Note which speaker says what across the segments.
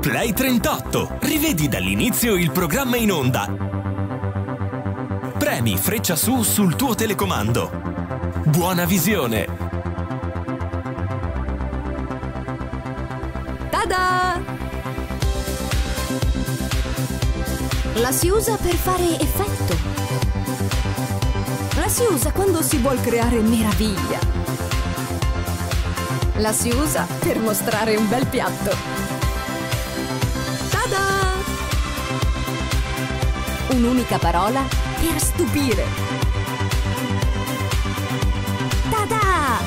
Speaker 1: Play 38. Rivedi dall'inizio il programma in onda. Premi freccia su sul tuo telecomando. Buona visione.
Speaker 2: Tada! La si usa per fare effetto. La si usa quando si vuol creare meraviglia. La si usa per mostrare un bel piatto. Un'unica parola per stupire. Tada!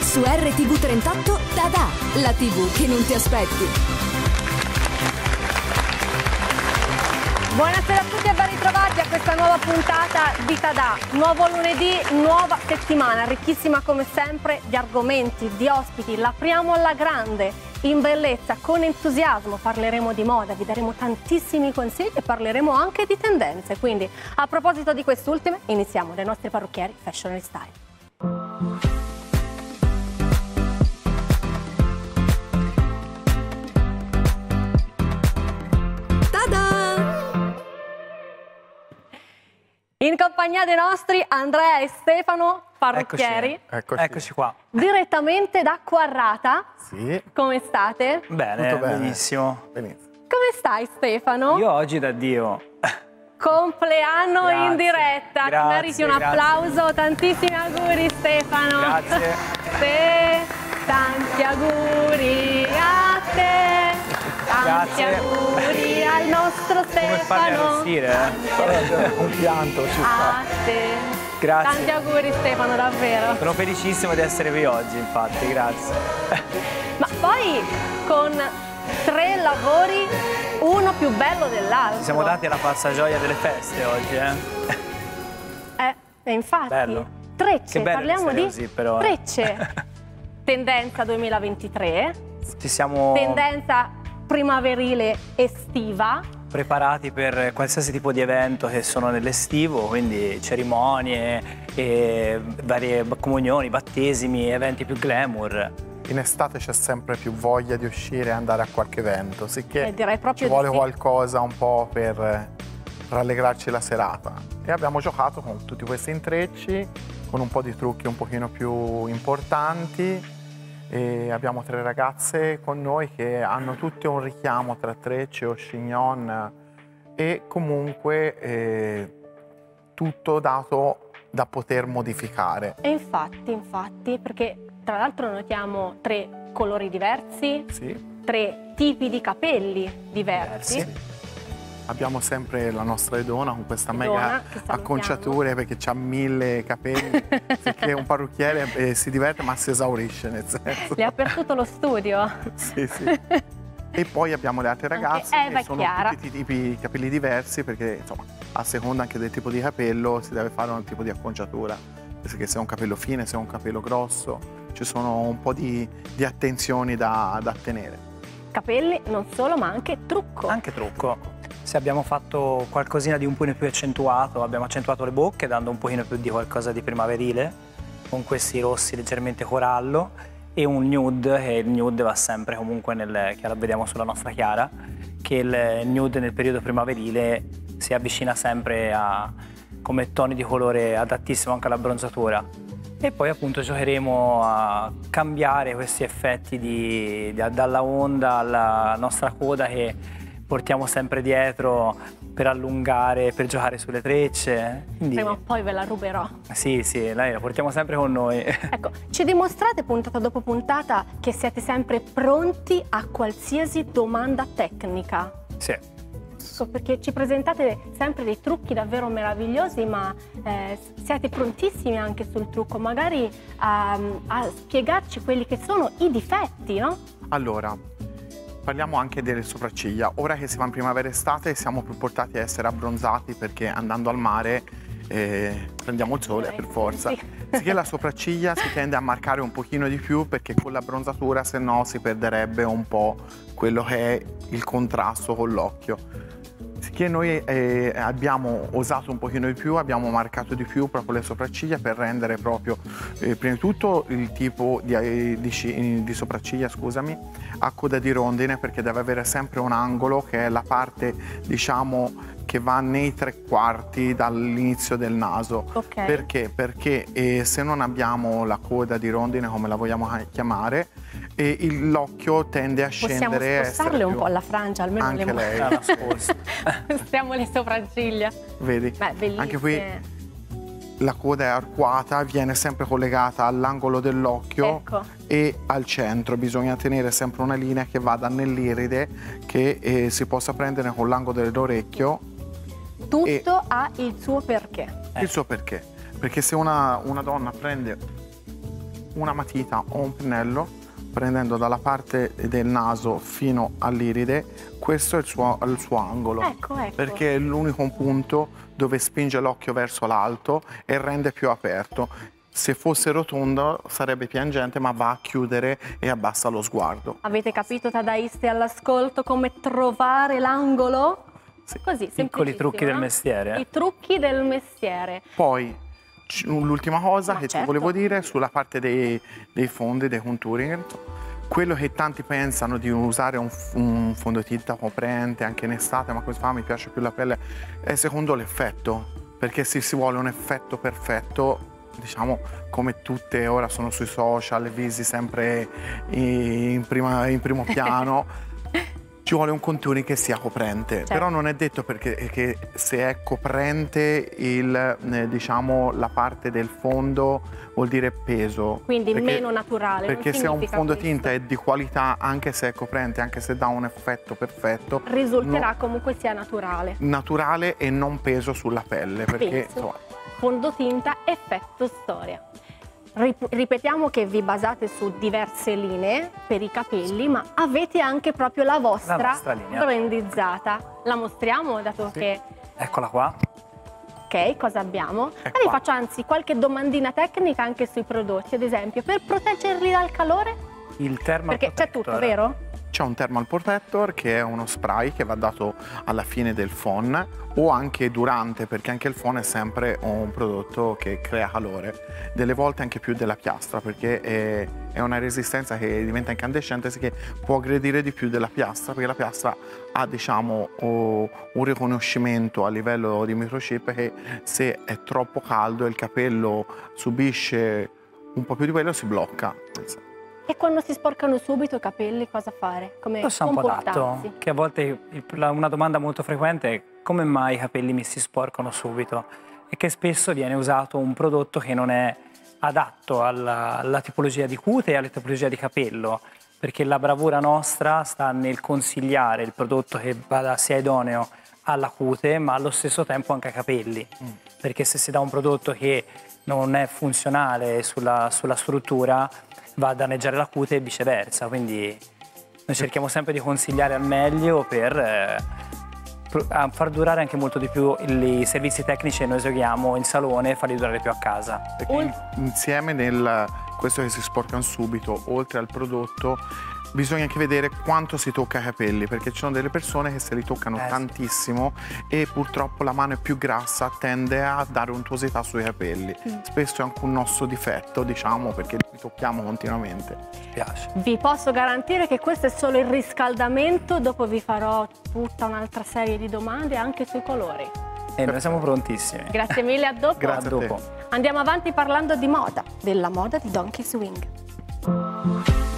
Speaker 2: Su RTV 38 Tada! La TV che non ti aspetti.
Speaker 3: Buonasera a tutti e ben ritrovati a questa nuova puntata di Tada. Nuovo lunedì, nuova settimana, ricchissima come sempre di argomenti, di ospiti. L'apriamo alla grande, in bellezza, con entusiasmo. Parleremo di moda, vi daremo tantissimi consigli e parleremo anche di tendenze. Quindi, a proposito di quest'ultime, iniziamo dai nostri parrucchieri Fashion and Style. In compagnia dei nostri Andrea e Stefano, parrucchieri,
Speaker 4: Eccoci.
Speaker 5: Eccoci qua.
Speaker 3: direttamente da Quarrata.
Speaker 4: Sì,
Speaker 3: Come state?
Speaker 5: Bene,
Speaker 4: Tutto bene.
Speaker 5: benissimo.
Speaker 4: benissimo.
Speaker 3: Come stai Stefano?
Speaker 5: Io oggi da Dio.
Speaker 3: Compleanno
Speaker 5: Grazie,
Speaker 3: in diretta, ti
Speaker 5: grazie,
Speaker 3: meriti un
Speaker 5: grazie.
Speaker 3: applauso, tantissimi auguri Stefano.
Speaker 5: Grazie.
Speaker 3: Te, tanti auguri a te, tanti
Speaker 5: Grazie.
Speaker 3: auguri al nostro
Speaker 5: Come farmi
Speaker 3: Stefano.
Speaker 5: arrossire, eh?
Speaker 4: Un pianto ci sta.
Speaker 3: A te.
Speaker 5: Grazie.
Speaker 3: Tanti auguri Stefano, davvero.
Speaker 5: Sono felicissimo di essere qui oggi, infatti, grazie.
Speaker 3: Ma poi con tre lavori, uno più bello dell'altro.
Speaker 5: Ci siamo dati alla falsa gioia delle feste oggi, eh?
Speaker 3: Eh, infatti.
Speaker 5: Bello.
Speaker 3: Trecce, parliamo di
Speaker 5: così, però, eh.
Speaker 3: trecce. Tendenza 2023,
Speaker 5: Ci siamo
Speaker 3: tendenza primaverile estiva.
Speaker 5: Preparati per qualsiasi tipo di evento che sono nell'estivo, quindi cerimonie, e varie comunioni, battesimi, eventi più glamour.
Speaker 4: In estate c'è sempre più voglia di uscire e andare a qualche evento, sicché
Speaker 3: Eh, direi proprio
Speaker 4: ci vuole
Speaker 3: sì.
Speaker 4: qualcosa un po' per rallegrarci la serata. E abbiamo giocato con tutti questi intrecci, con un po' di trucchi un pochino più importanti. E abbiamo tre ragazze con noi che hanno tutte un richiamo tra trecce o chignon e comunque eh, tutto dato da poter modificare.
Speaker 3: E infatti, infatti, perché tra l'altro notiamo tre colori diversi,
Speaker 4: Sì.
Speaker 3: tre tipi di capelli diversi.
Speaker 5: Diversi.
Speaker 4: Abbiamo sempre la nostra Edona con questa
Speaker 3: Edona,
Speaker 4: mega
Speaker 3: che
Speaker 4: acconciature perché ha mille capelli, sicché un parrucchiere eh, si diverte ma si esaurisce nel senso.
Speaker 3: Le ha per tutto lo studio.
Speaker 4: Sì, sì. E poi abbiamo le altre ragazze che sono
Speaker 3: Chiara.
Speaker 4: tutti tipi di capelli diversi perché insomma a seconda anche del tipo di capello si deve fare un tipo di acconciatura. Perché se è un capello fine, se è un capello grosso, ci sono un po' di, di attenzioni da, da tenere.
Speaker 3: Capelli non solo, ma anche trucco.
Speaker 5: Anche trucco. Se abbiamo fatto qualcosina di un pochino più accentuato, abbiamo accentuato le bocche dando un pochino più di qualcosa di primaverile, con questi rossi leggermente corallo e un nude, che il nude va sempre comunque nel, che la vediamo sulla nostra chiara, che il nude nel periodo primaverile si avvicina sempre a, come toni di colore adattissimo anche alla bronzatura. E poi appunto giocheremo a cambiare questi effetti di- da- dalla onda alla nostra coda che portiamo sempre dietro per allungare, per giocare sulle trecce. Quindi,
Speaker 3: Prima o poi ve la ruberò.
Speaker 5: sì, sì, lei la portiamo sempre con noi.
Speaker 3: Ecco, ci dimostrate puntata dopo puntata che siete sempre pronti a qualsiasi domanda tecnica.
Speaker 5: sì.
Speaker 3: Perché ci presentate sempre dei trucchi davvero meravigliosi, ma eh, siete prontissimi anche sul trucco, magari a, a spiegarci quelli che sono i difetti, no?
Speaker 4: Allora, parliamo anche delle sopracciglia. Ora che si va in primavera-estate siamo più portati a essere abbronzati perché andando al mare eh, prendiamo il sole per forza.
Speaker 3: Sì.
Speaker 4: Sicché la sopracciglia si tende a marcare un pochino di più perché con l'abbronzatura se no si perderebbe un po' quello che è il contrasto con l'occhio. Sì, che noi eh, abbiamo osato un pochino di più, abbiamo marcato di più proprio le sopracciglia per rendere proprio, eh, prima di tutto, il tipo di, eh, di, di sopracciglia, scusami, a coda di rondine perché deve avere sempre un angolo che è la parte, diciamo, che va nei tre quarti dall'inizio del naso.
Speaker 3: Ok.
Speaker 4: Perché? Perché eh, se non abbiamo la coda di rondine, come la vogliamo chiamare, eh, il- l'occhio tende a
Speaker 3: Possiamo
Speaker 4: scendere e essere
Speaker 3: spostarle un
Speaker 4: più-
Speaker 3: po' alla frangia, almeno
Speaker 4: Anche
Speaker 3: le
Speaker 4: lei.
Speaker 5: Nascosto.
Speaker 3: Mostriamo le sopracciglia.
Speaker 4: Vedi?
Speaker 3: Beh.
Speaker 4: Anche qui la coda è arcuata, viene sempre collegata all'angolo dell'occhio
Speaker 3: Ecco.
Speaker 4: e al centro. Bisogna tenere sempre una linea che vada nell'iride che eh, si possa prendere con l'angolo dell'orecchio
Speaker 3: Tutto
Speaker 4: E-
Speaker 3: ha il suo perché.
Speaker 4: il suo perché. Perché se una, una donna prende una matita o un pennello, prendendo dalla parte del naso fino all'iride, questo è il suo, il suo angolo.
Speaker 3: Ecco, ecco.
Speaker 4: Perché è l'unico punto dove spinge l'occhio verso l'alto e rende più aperto. Se fosse rotondo sarebbe piangente, ma va a chiudere e abbassa lo sguardo.
Speaker 3: Avete capito, tadaisti all'ascolto, come trovare l'angolo?
Speaker 4: Sì.
Speaker 3: Così,
Speaker 5: Piccoli trucchi del
Speaker 3: no?
Speaker 5: mestiere.
Speaker 3: I trucchi del mestiere.
Speaker 4: Poi l'ultima cosa
Speaker 3: Ma
Speaker 4: che
Speaker 3: certo.
Speaker 4: ti volevo dire sulla parte dei, dei fondi, dei contouring, quello che tanti pensano di usare un, un fondotinta coprente anche in estate, ma questo fa mi piace più la pelle, è secondo l'effetto, perché se si vuole un effetto perfetto, diciamo come tutte ora sono sui social, visi sempre in, prima- in primo piano. Ci vuole un contouring che sia coprente,
Speaker 3: Certo.
Speaker 4: però non è detto perché che se è coprente il, eh, diciamo, la parte del fondo vuol dire peso.
Speaker 3: Quindi
Speaker 4: Perché-
Speaker 3: meno naturale.
Speaker 4: Perché se un
Speaker 3: significa
Speaker 4: fondotinta
Speaker 3: questo.
Speaker 4: è di qualità, anche se è coprente, anche se dà un effetto perfetto,
Speaker 3: Risulterà
Speaker 4: no-
Speaker 3: comunque sia naturale.
Speaker 4: naturale e non peso sulla pelle. Perché
Speaker 3: Penso.
Speaker 4: insomma,
Speaker 3: Fondotinta, effetto storia. Rip- ripetiamo che vi basate su diverse linee per i capelli, ma avete anche proprio la vostra,
Speaker 5: La vostra
Speaker 3: brandizzata. La mostriamo, dato
Speaker 4: Sì.
Speaker 3: che
Speaker 5: Eccola qua.
Speaker 3: Ok, cosa abbiamo?
Speaker 4: È
Speaker 3: E vi
Speaker 4: qua.
Speaker 3: faccio anzi qualche domandina tecnica anche sui prodotti, ad esempio, per proteggerli dal calore?
Speaker 5: Il Thermal
Speaker 3: Perché c'è tutto, vero?
Speaker 4: C'è un thermal protector che è uno spray che va dato alla fine del phon o anche durante, perché anche il phon è sempre un prodotto che crea calore, delle volte anche più della piastra, perché è, è una resistenza che diventa incandescente che può aggredire di più della piastra, perché la piastra ha diciamo un riconoscimento a livello di microchip che se è troppo caldo e il capello subisce un po' più di quello si blocca.
Speaker 3: E quando si sporcano subito i capelli, cosa fare? Come
Speaker 5: Questo è un po'
Speaker 3: comportarsi?
Speaker 5: dato, che a volte una domanda molto frequente è come mai i capelli mi si sporcano subito e che spesso viene usato un prodotto che non è adatto alla, alla tipologia di cute e alla tipologia di capello, perché la bravura nostra sta nel consigliare il prodotto che vada sia idoneo alla cute ma allo stesso tempo anche ai capelli, perché se si dà un prodotto che non è funzionale sulla, sulla struttura va a danneggiare la cute e viceversa, quindi noi cerchiamo sempre di consigliare al meglio per eh, far durare anche molto di più i servizi tecnici che noi eseguiamo in salone e farli durare più a casa.
Speaker 4: Perché insieme nel questo che si sporcano subito, oltre al prodotto, bisogna anche vedere quanto si tocca i capelli, perché ci sono delle persone che se li toccano
Speaker 5: Eh, sì.
Speaker 4: tantissimo e purtroppo la mano è più grassa, tende a dare untuosità sui capelli.
Speaker 3: Mm.
Speaker 4: Spesso è anche un nostro difetto, diciamo, perché li tocchiamo continuamente.
Speaker 5: Mi piace.
Speaker 3: Vi posso garantire che questo è solo il riscaldamento, dopo vi farò tutta un'altra serie di domande anche sui colori.
Speaker 5: E noi siamo prontissimi.
Speaker 3: Grazie mille, a dopo.
Speaker 4: Grazie.
Speaker 5: a dopo.
Speaker 3: Andiamo avanti parlando di moda, della moda di Donkey Swing.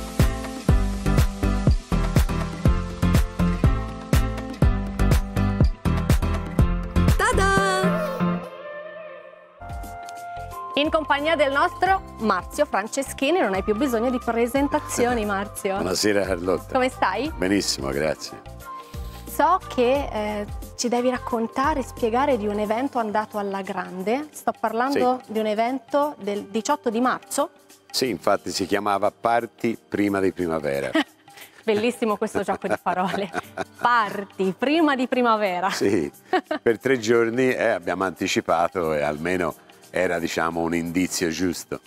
Speaker 3: In compagnia del nostro Marzio Franceschini, non hai più bisogno di presentazioni Marzio.
Speaker 6: Buonasera Carlotta.
Speaker 3: Come stai?
Speaker 6: Benissimo, grazie.
Speaker 3: So che eh, ci devi raccontare e spiegare di un evento andato alla grande. Sto parlando di un evento del 18 di marzo.
Speaker 6: Sì, infatti si chiamava Parti prima di primavera.
Speaker 3: Bellissimo questo gioco di parole. Parti prima di primavera.
Speaker 6: Sì, per tre giorni eh, abbiamo anticipato e almeno era diciamo un indizio giusto.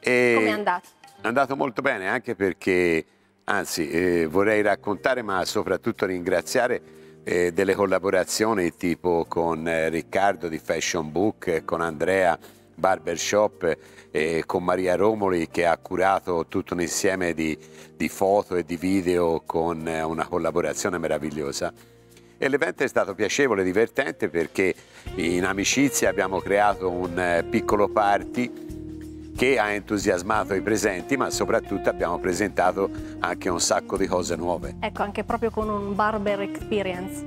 Speaker 6: E
Speaker 3: Come è andato?
Speaker 6: È andato molto bene anche perché, anzi eh, vorrei raccontare ma soprattutto ringraziare eh, delle collaborazioni tipo con eh, Riccardo di Fashion Book, con Andrea Barbershop e con Maria Romoli che ha curato tutto un insieme di, di foto e di video con eh, una collaborazione meravigliosa. E l'evento è stato piacevole, divertente perché in amicizia abbiamo creato un eh, piccolo party che ha entusiasmato i presenti, ma soprattutto abbiamo presentato anche un sacco di cose nuove.
Speaker 3: Ecco, anche proprio con un barber experience.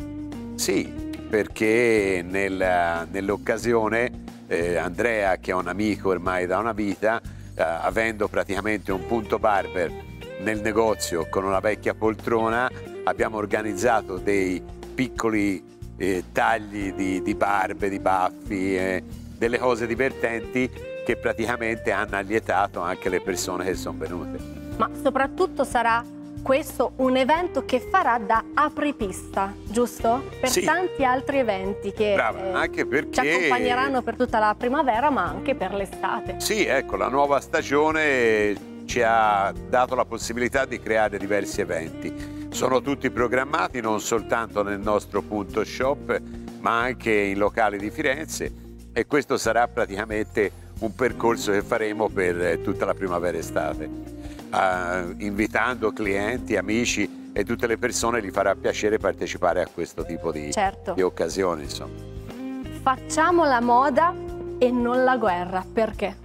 Speaker 6: Sì, perché nel, nell'occasione eh, Andrea, che è un amico ormai da una vita, eh, avendo praticamente un punto barber nel negozio con una vecchia poltrona, abbiamo organizzato dei piccoli eh, tagli di, di, barbe, di baffi, eh, delle cose divertenti che praticamente hanno allietato anche le persone che sono venute.
Speaker 3: Ma soprattutto sarà questo un evento che farà da apripista, giusto? Per
Speaker 6: sì.
Speaker 3: tanti altri eventi che
Speaker 6: Brava, eh,
Speaker 3: ci accompagneranno per tutta la primavera ma anche per l'estate.
Speaker 6: Sì, ecco, la nuova stagione ci ha dato la possibilità di creare diversi eventi. Sono tutti programmati non soltanto nel nostro punto shop ma anche in locali di Firenze e questo sarà praticamente un percorso che faremo per eh, tutta la primavera-estate, uh, invitando clienti, amici e tutte le persone gli farà piacere partecipare a questo tipo di,
Speaker 3: certo.
Speaker 6: di occasioni. Insomma.
Speaker 3: Facciamo la moda e non la guerra, perché?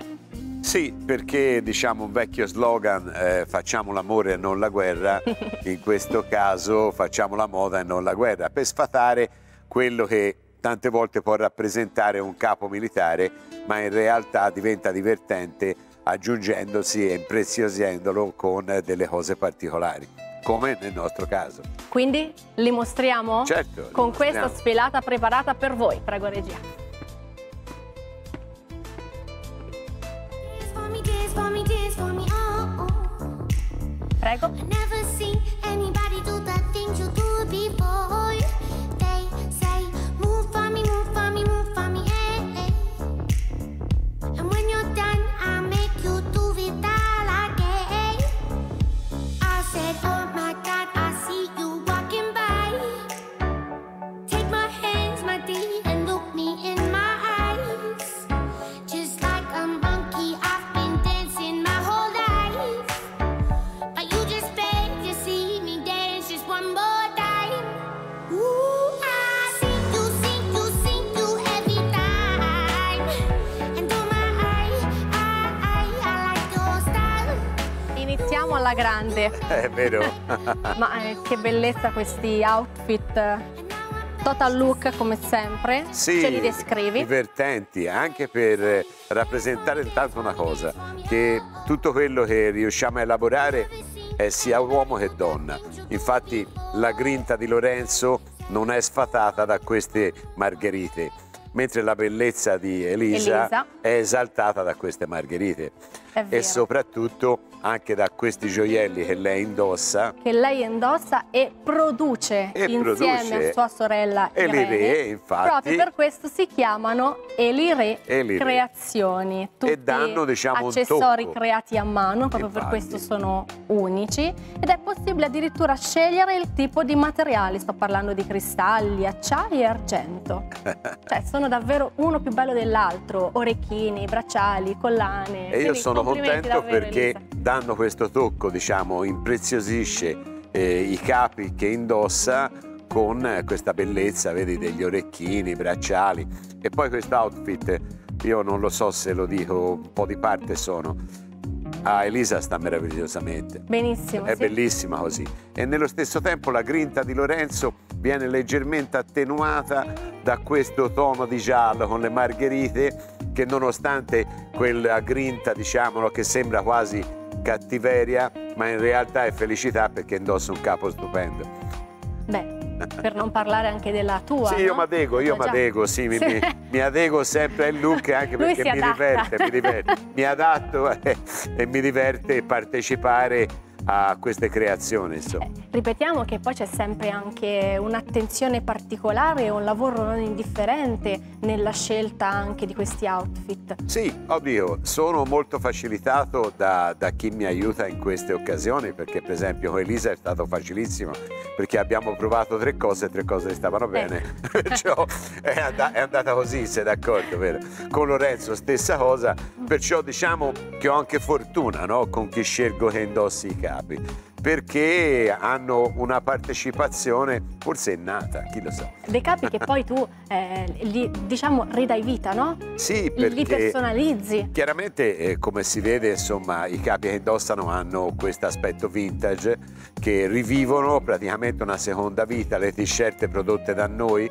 Speaker 6: Sì, perché diciamo un vecchio slogan, eh, facciamo l'amore e non la guerra, in questo caso facciamo la moda e non la guerra, per sfatare quello che tante volte può rappresentare un capo militare, ma in realtà diventa divertente aggiungendosi e impreziosendolo con delle cose particolari, come nel nostro caso.
Speaker 3: Quindi li mostriamo?
Speaker 6: Certo.
Speaker 3: Con
Speaker 6: mostriamo.
Speaker 3: questa sfilata preparata per voi. Prego regia. Prego. alla grande.
Speaker 6: È vero.
Speaker 3: Ma eh, che bellezza questi outfit. Total look come sempre,
Speaker 6: sì,
Speaker 3: ce li descrivi?
Speaker 6: divertenti, anche per rappresentare intanto una cosa, che tutto quello che riusciamo a elaborare è sia uomo che donna. Infatti la grinta di Lorenzo non è sfatata da queste margherite, mentre la bellezza di Elisa,
Speaker 3: Elisa.
Speaker 6: è esaltata da queste margherite. E soprattutto anche da questi gioielli che lei indossa.
Speaker 3: Che lei indossa e produce
Speaker 6: e
Speaker 3: insieme
Speaker 6: produce
Speaker 3: a sua sorella
Speaker 6: Elire, infatti.
Speaker 3: Proprio per questo si chiamano Elire,
Speaker 6: Elire.
Speaker 3: Creazioni. Tutti
Speaker 6: e danno diciamo
Speaker 3: accessori creati a mano, proprio
Speaker 6: infatti.
Speaker 3: per questo sono unici. Ed è possibile addirittura scegliere il tipo di materiali. Sto parlando di cristalli, acciai e argento. cioè sono davvero uno più bello dell'altro. Orecchini, bracciali, collane.
Speaker 6: E io
Speaker 3: Quindi
Speaker 6: sono contento perché danno questo tocco, diciamo, impreziosisce eh, i capi che indossa con eh, questa bellezza, vedi, degli orecchini, bracciali. E poi questo outfit, io non lo so se lo dico, un po' di parte sono. A Elisa sta meravigliosamente.
Speaker 3: Benissimo.
Speaker 6: È
Speaker 3: sì.
Speaker 6: bellissima così. E nello stesso tempo la grinta di Lorenzo viene leggermente attenuata da questo tono di giallo con le margherite che nonostante quella grinta, diciamolo, che sembra quasi cattiveria, ma in realtà è felicità perché indossa un capo stupendo.
Speaker 3: Beh, per non parlare anche della tua.
Speaker 6: Sì,
Speaker 3: no?
Speaker 6: io mi adego, io
Speaker 3: Eh,
Speaker 6: mi adego, sì, mi, mi- mi adego sempre al look anche perché mi diverte, mi diverte, mi adatto eh, e mi diverte partecipare a queste creazioni. Insomma.
Speaker 3: Eh, ripetiamo che poi c'è sempre anche un'attenzione particolare e un lavoro non indifferente nella scelta anche di questi outfit.
Speaker 6: Sì, ovvio, sono molto facilitato da, da chi mi aiuta in queste occasioni perché per esempio con Elisa è stato facilissimo perché abbiamo provato tre cose e tre cose stavano bene, eh. perciò è, and è, andata così, sei d'accordo, vero? Con Lorenzo stessa cosa, perciò diciamo che ho anche fortuna no? con chi scelgo che indossi i capi perché hanno una partecipazione forse innata, chi lo sa.
Speaker 3: Dei capi che poi tu eh, li, diciamo ridai vita, no?
Speaker 6: Sì, perché
Speaker 3: li personalizzi.
Speaker 6: Chiaramente eh, come si vede, insomma, i capi che indossano hanno questo aspetto vintage che rivivono praticamente una seconda vita, le t-shirt prodotte da noi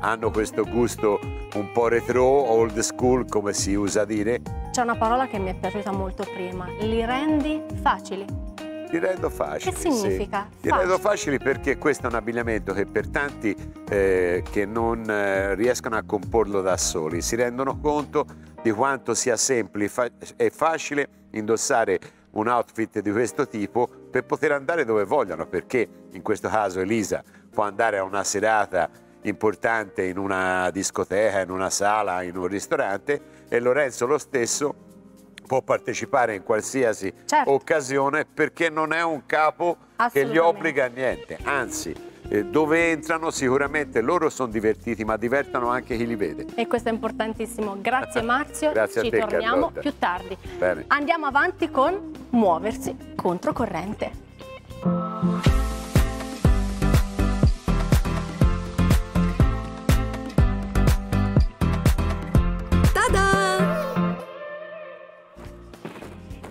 Speaker 6: hanno questo gusto un po' retro, old school come si usa dire.
Speaker 3: C'è una parola che mi è piaciuta molto prima, li rendi facili.
Speaker 6: Li rendo facili.
Speaker 3: Che significa?
Speaker 6: Sì. Li rendo facili perché questo è un abbigliamento che per tanti eh, che non eh, riescono a comporlo da soli si rendono conto di quanto sia semplice e facile indossare un outfit di questo tipo per poter andare dove vogliono perché in questo caso Elisa può andare a una serata importante in una discoteca, in una sala, in un ristorante e Lorenzo lo stesso può partecipare in qualsiasi certo. occasione perché non è un capo che gli obbliga a niente, anzi eh, dove entrano sicuramente loro sono divertiti ma divertano anche chi li vede.
Speaker 3: E questo è importantissimo. Grazie Marzio,
Speaker 6: Grazie
Speaker 3: ci
Speaker 6: te,
Speaker 3: torniamo
Speaker 6: Carlotta.
Speaker 3: più tardi.
Speaker 6: Bene.
Speaker 3: Andiamo avanti con muoversi controcorrente.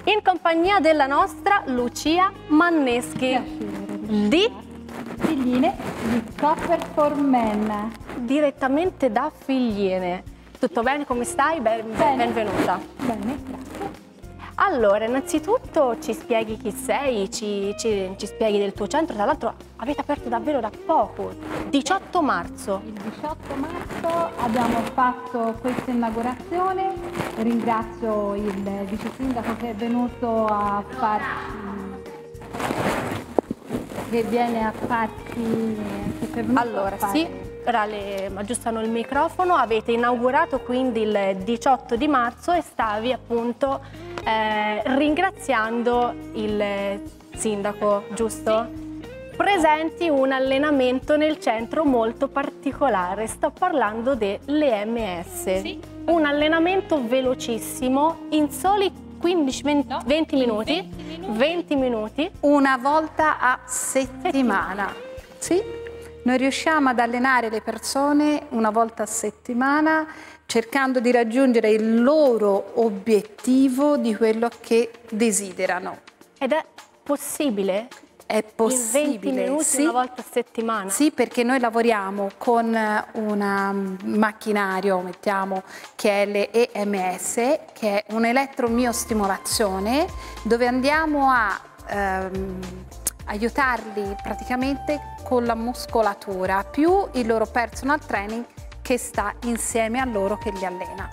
Speaker 3: In compagnia della nostra Lucia Manneschi di
Speaker 7: Figline di Copper for Men.
Speaker 3: Direttamente da Figliene. Tutto bene? Come stai? Ben,
Speaker 7: bene.
Speaker 3: Benvenuta.
Speaker 7: Bene, grazie.
Speaker 3: Allora, innanzitutto ci spieghi chi sei, ci, ci, ci, spieghi del tuo centro, tra l'altro avete aperto davvero da poco, 18 marzo.
Speaker 7: Il 18 marzo abbiamo fatto questa inaugurazione, ringrazio il vice sindaco che è venuto a farci, che viene a farci, che è
Speaker 3: allora, a sì, ora le aggiustano il microfono, avete inaugurato quindi il 18 di marzo e stavi appunto eh, ringraziando il sindaco, giusto? Presenti un allenamento nel centro molto particolare, sto parlando dell'EMS.
Speaker 8: Sì.
Speaker 3: Un allenamento velocissimo in soli 15, 20, no, 20 minuti, 20 minuti. 20 minuti.
Speaker 7: Una volta a settimana. Sì. Noi riusciamo ad allenare le persone una volta a settimana cercando di raggiungere il loro obiettivo di quello che desiderano.
Speaker 3: Ed è possibile?
Speaker 7: È possibile.
Speaker 3: In 20 minuti
Speaker 7: sì.
Speaker 3: una volta a settimana?
Speaker 7: Sì, perché noi lavoriamo con un macchinario, mettiamo, che è l'EMS, che è un'elettromiostimolazione, dove andiamo a ehm, aiutarli praticamente con la muscolatura, più il loro personal training che sta insieme a loro che li allena.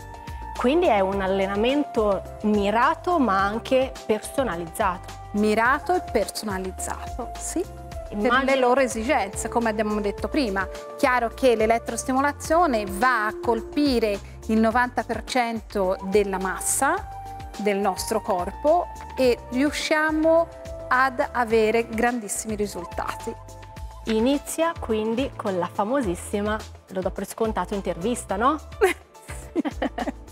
Speaker 3: Quindi è un allenamento mirato ma anche personalizzato.
Speaker 7: Mirato e personalizzato, sì.
Speaker 3: Immagino...
Speaker 7: Per le loro esigenze, come abbiamo detto prima. Chiaro che l'elettrostimolazione va a colpire il 90% della massa del nostro corpo e riusciamo ad avere grandissimi risultati.
Speaker 3: Inizia quindi con la famosissima, lo do per scontato, intervista, no?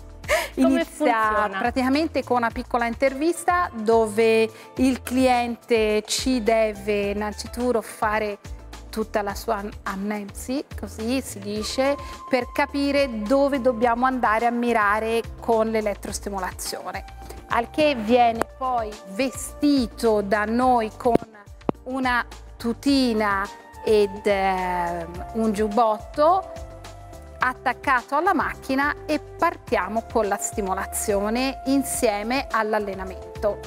Speaker 7: Inizia funziona? praticamente con una piccola intervista dove il cliente ci deve innanzitutto fare tutta la sua amnesi, così si dice, per capire dove dobbiamo andare a mirare con l'elettrostimolazione. Al che viene poi vestito da noi con una tutina ed eh, un giubbotto attaccato alla macchina e partiamo con la stimolazione insieme all'allenamento.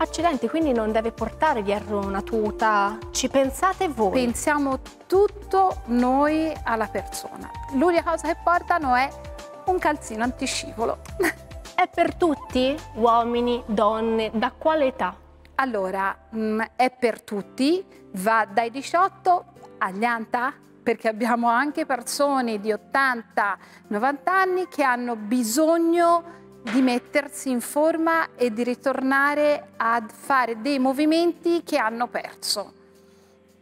Speaker 3: Accidenti, quindi non deve portare dietro una tuta, ci pensate voi?
Speaker 7: Pensiamo tutto noi alla persona. L'unica cosa che portano è un calzino antiscivolo.
Speaker 3: È per tutti? Uomini, donne, da quale età?
Speaker 7: Allora, mh, mm, è per tutti, va dai 18 agli 80 perché abbiamo anche persone di 80-90 anni che hanno bisogno di mettersi in forma e di ritornare a fare dei movimenti che hanno perso.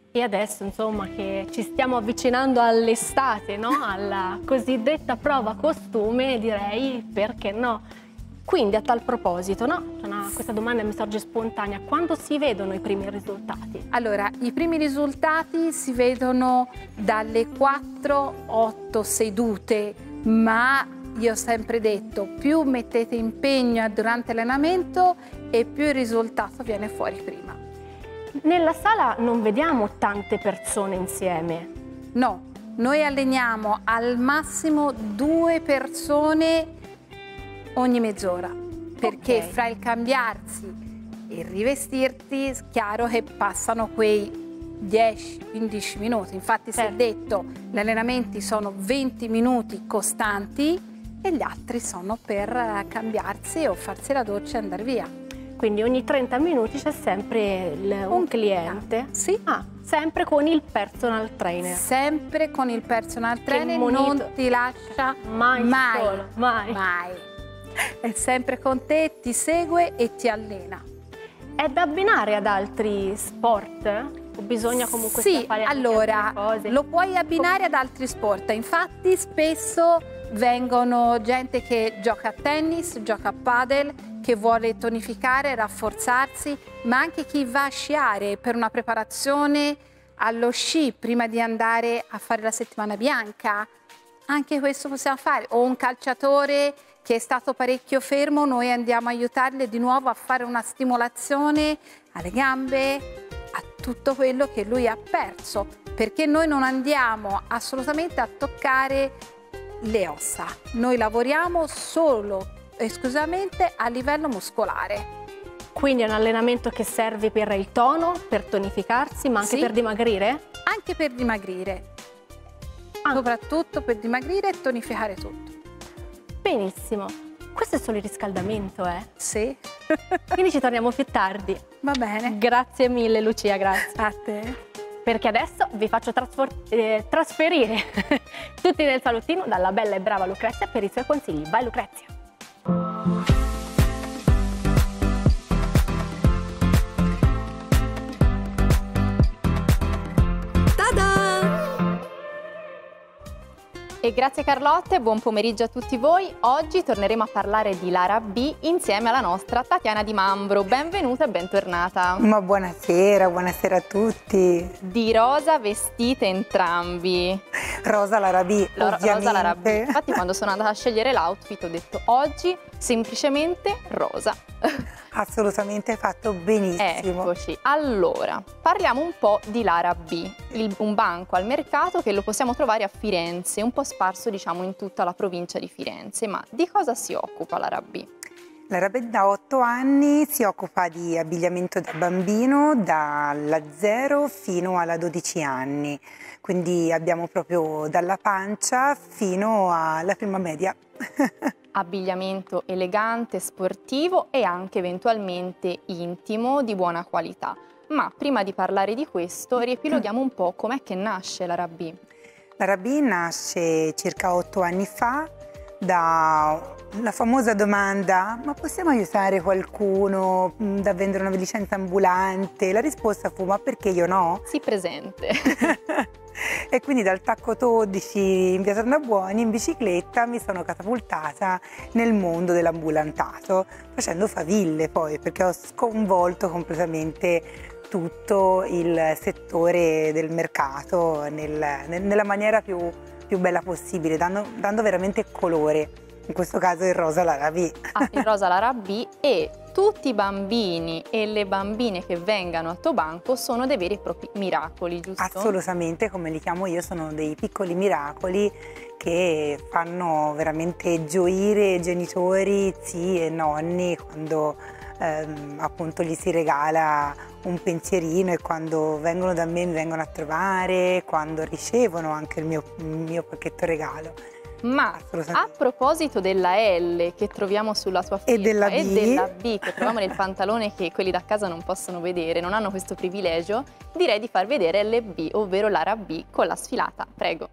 Speaker 3: E adesso, insomma, che ci stiamo avvicinando all'estate, no? alla cosiddetta prova costume, direi perché no? Quindi a tal proposito, no? Una, questa domanda mi sorge spontanea, quando si vedono i primi risultati?
Speaker 7: Allora, i primi risultati si vedono dalle 4-8 sedute, ma io ho sempre detto, più mettete impegno durante l'allenamento e più il risultato viene fuori prima.
Speaker 3: Nella sala non vediamo tante persone insieme.
Speaker 7: No, noi alleniamo al massimo due persone ogni mezz'ora, perché okay. fra il cambiarsi e il rivestirti, è chiaro che passano quei 10-15 minuti. Infatti certo. si è certo. detto gli allenamenti sono 20 minuti costanti e gli altri sono per cambiarsi o farsi la doccia e andare via.
Speaker 3: Quindi ogni 30 minuti c'è sempre il, un, un cliente?
Speaker 7: Sì.
Speaker 3: Ah, sempre con il personal trainer?
Speaker 7: Sempre con il personal trainer, non ti lascia mai, mai, solo, mai. mai è sempre con te, ti segue e ti allena.
Speaker 3: È da abbinare ad altri sport? O bisogna comunque
Speaker 7: sì, fare allora, cose? lo puoi abbinare ad altri sport. Infatti spesso vengono gente che gioca a tennis, gioca a padel, che vuole tonificare, rafforzarsi, ma anche chi va a sciare per una preparazione allo sci prima di andare a fare la settimana bianca. Anche questo possiamo fare. O un calciatore che è stato parecchio fermo, noi andiamo a aiutarle di nuovo a fare una stimolazione alle gambe, a tutto quello che lui ha perso, perché noi non andiamo assolutamente a toccare le ossa, noi lavoriamo solo esclusivamente a livello muscolare.
Speaker 3: Quindi è un allenamento che serve per il tono, per tonificarsi, ma anche sì, per dimagrire?
Speaker 7: Anche per dimagrire, ah. soprattutto per dimagrire e tonificare tutto.
Speaker 3: Benissimo. Questo è solo il riscaldamento, eh?
Speaker 7: Sì.
Speaker 3: Quindi ci torniamo più tardi.
Speaker 7: Va bene.
Speaker 3: Grazie mille Lucia, grazie.
Speaker 7: A te.
Speaker 3: Perché adesso vi faccio eh, trasferire tutti nel salottino dalla bella e brava Lucrezia per i suoi consigli. Vai Lucrezia!
Speaker 8: E grazie Carlotte, buon pomeriggio a tutti voi. Oggi torneremo a parlare di Lara B insieme alla nostra Tatiana Di Mambro. Benvenuta e bentornata.
Speaker 9: Ma buonasera, buonasera a tutti.
Speaker 8: Di rosa vestite entrambi.
Speaker 9: Rosa Lara B, Lo,
Speaker 8: Rosa Lara B. Infatti quando sono andata a scegliere l'outfit ho detto oggi semplicemente rosa.
Speaker 9: Assolutamente fatto benissimo.
Speaker 8: Eccoci. Allora, parliamo un po' di Lara B, il, un banco al mercato che lo possiamo trovare a Firenze, un po' sparso diciamo in tutta la provincia di Firenze. Ma di cosa si occupa Lara B?
Speaker 9: Lara B da 8 anni si occupa di abbigliamento da bambino dalla 0 fino alla 12 anni, quindi abbiamo proprio dalla pancia fino alla prima media.
Speaker 8: abbigliamento elegante, sportivo e anche eventualmente intimo di buona qualità. Ma prima di parlare di questo riepiloghiamo un po' com'è che nasce la Rabbi.
Speaker 9: La Rabbi nasce circa otto anni fa dalla famosa domanda ma possiamo aiutare qualcuno mm, da vendere una licenza ambulante? La risposta fu ma perché io no?
Speaker 8: Si presente.
Speaker 9: e quindi dal tacco 12 in via Tornabuoni in bicicletta mi sono catapultata nel mondo dell'ambulantato facendo faville poi perché ho sconvolto completamente tutto il settore del mercato nel, nella maniera più, più bella possibile, dando, dando veramente colore in questo caso il rosa l'arabi.
Speaker 8: Ah, il rosa l'arabi e tutti i bambini e le bambine che vengano a Tobanco sono dei veri e propri miracoli, giusto?
Speaker 9: Assolutamente, come li chiamo io, sono dei piccoli miracoli che fanno veramente gioire genitori, zii e nonni quando ehm, appunto gli si regala un pensierino e quando vengono da me mi vengono a trovare, quando ricevono anche il mio, il mio pacchetto regalo
Speaker 8: Ma a proposito della L che troviamo sulla sua felpa
Speaker 9: e della,
Speaker 8: e della B che troviamo nel pantalone che quelli da casa non possono vedere, non hanno questo privilegio, direi di far vedere LB, ovvero l'ara B con la sfilata. Prego.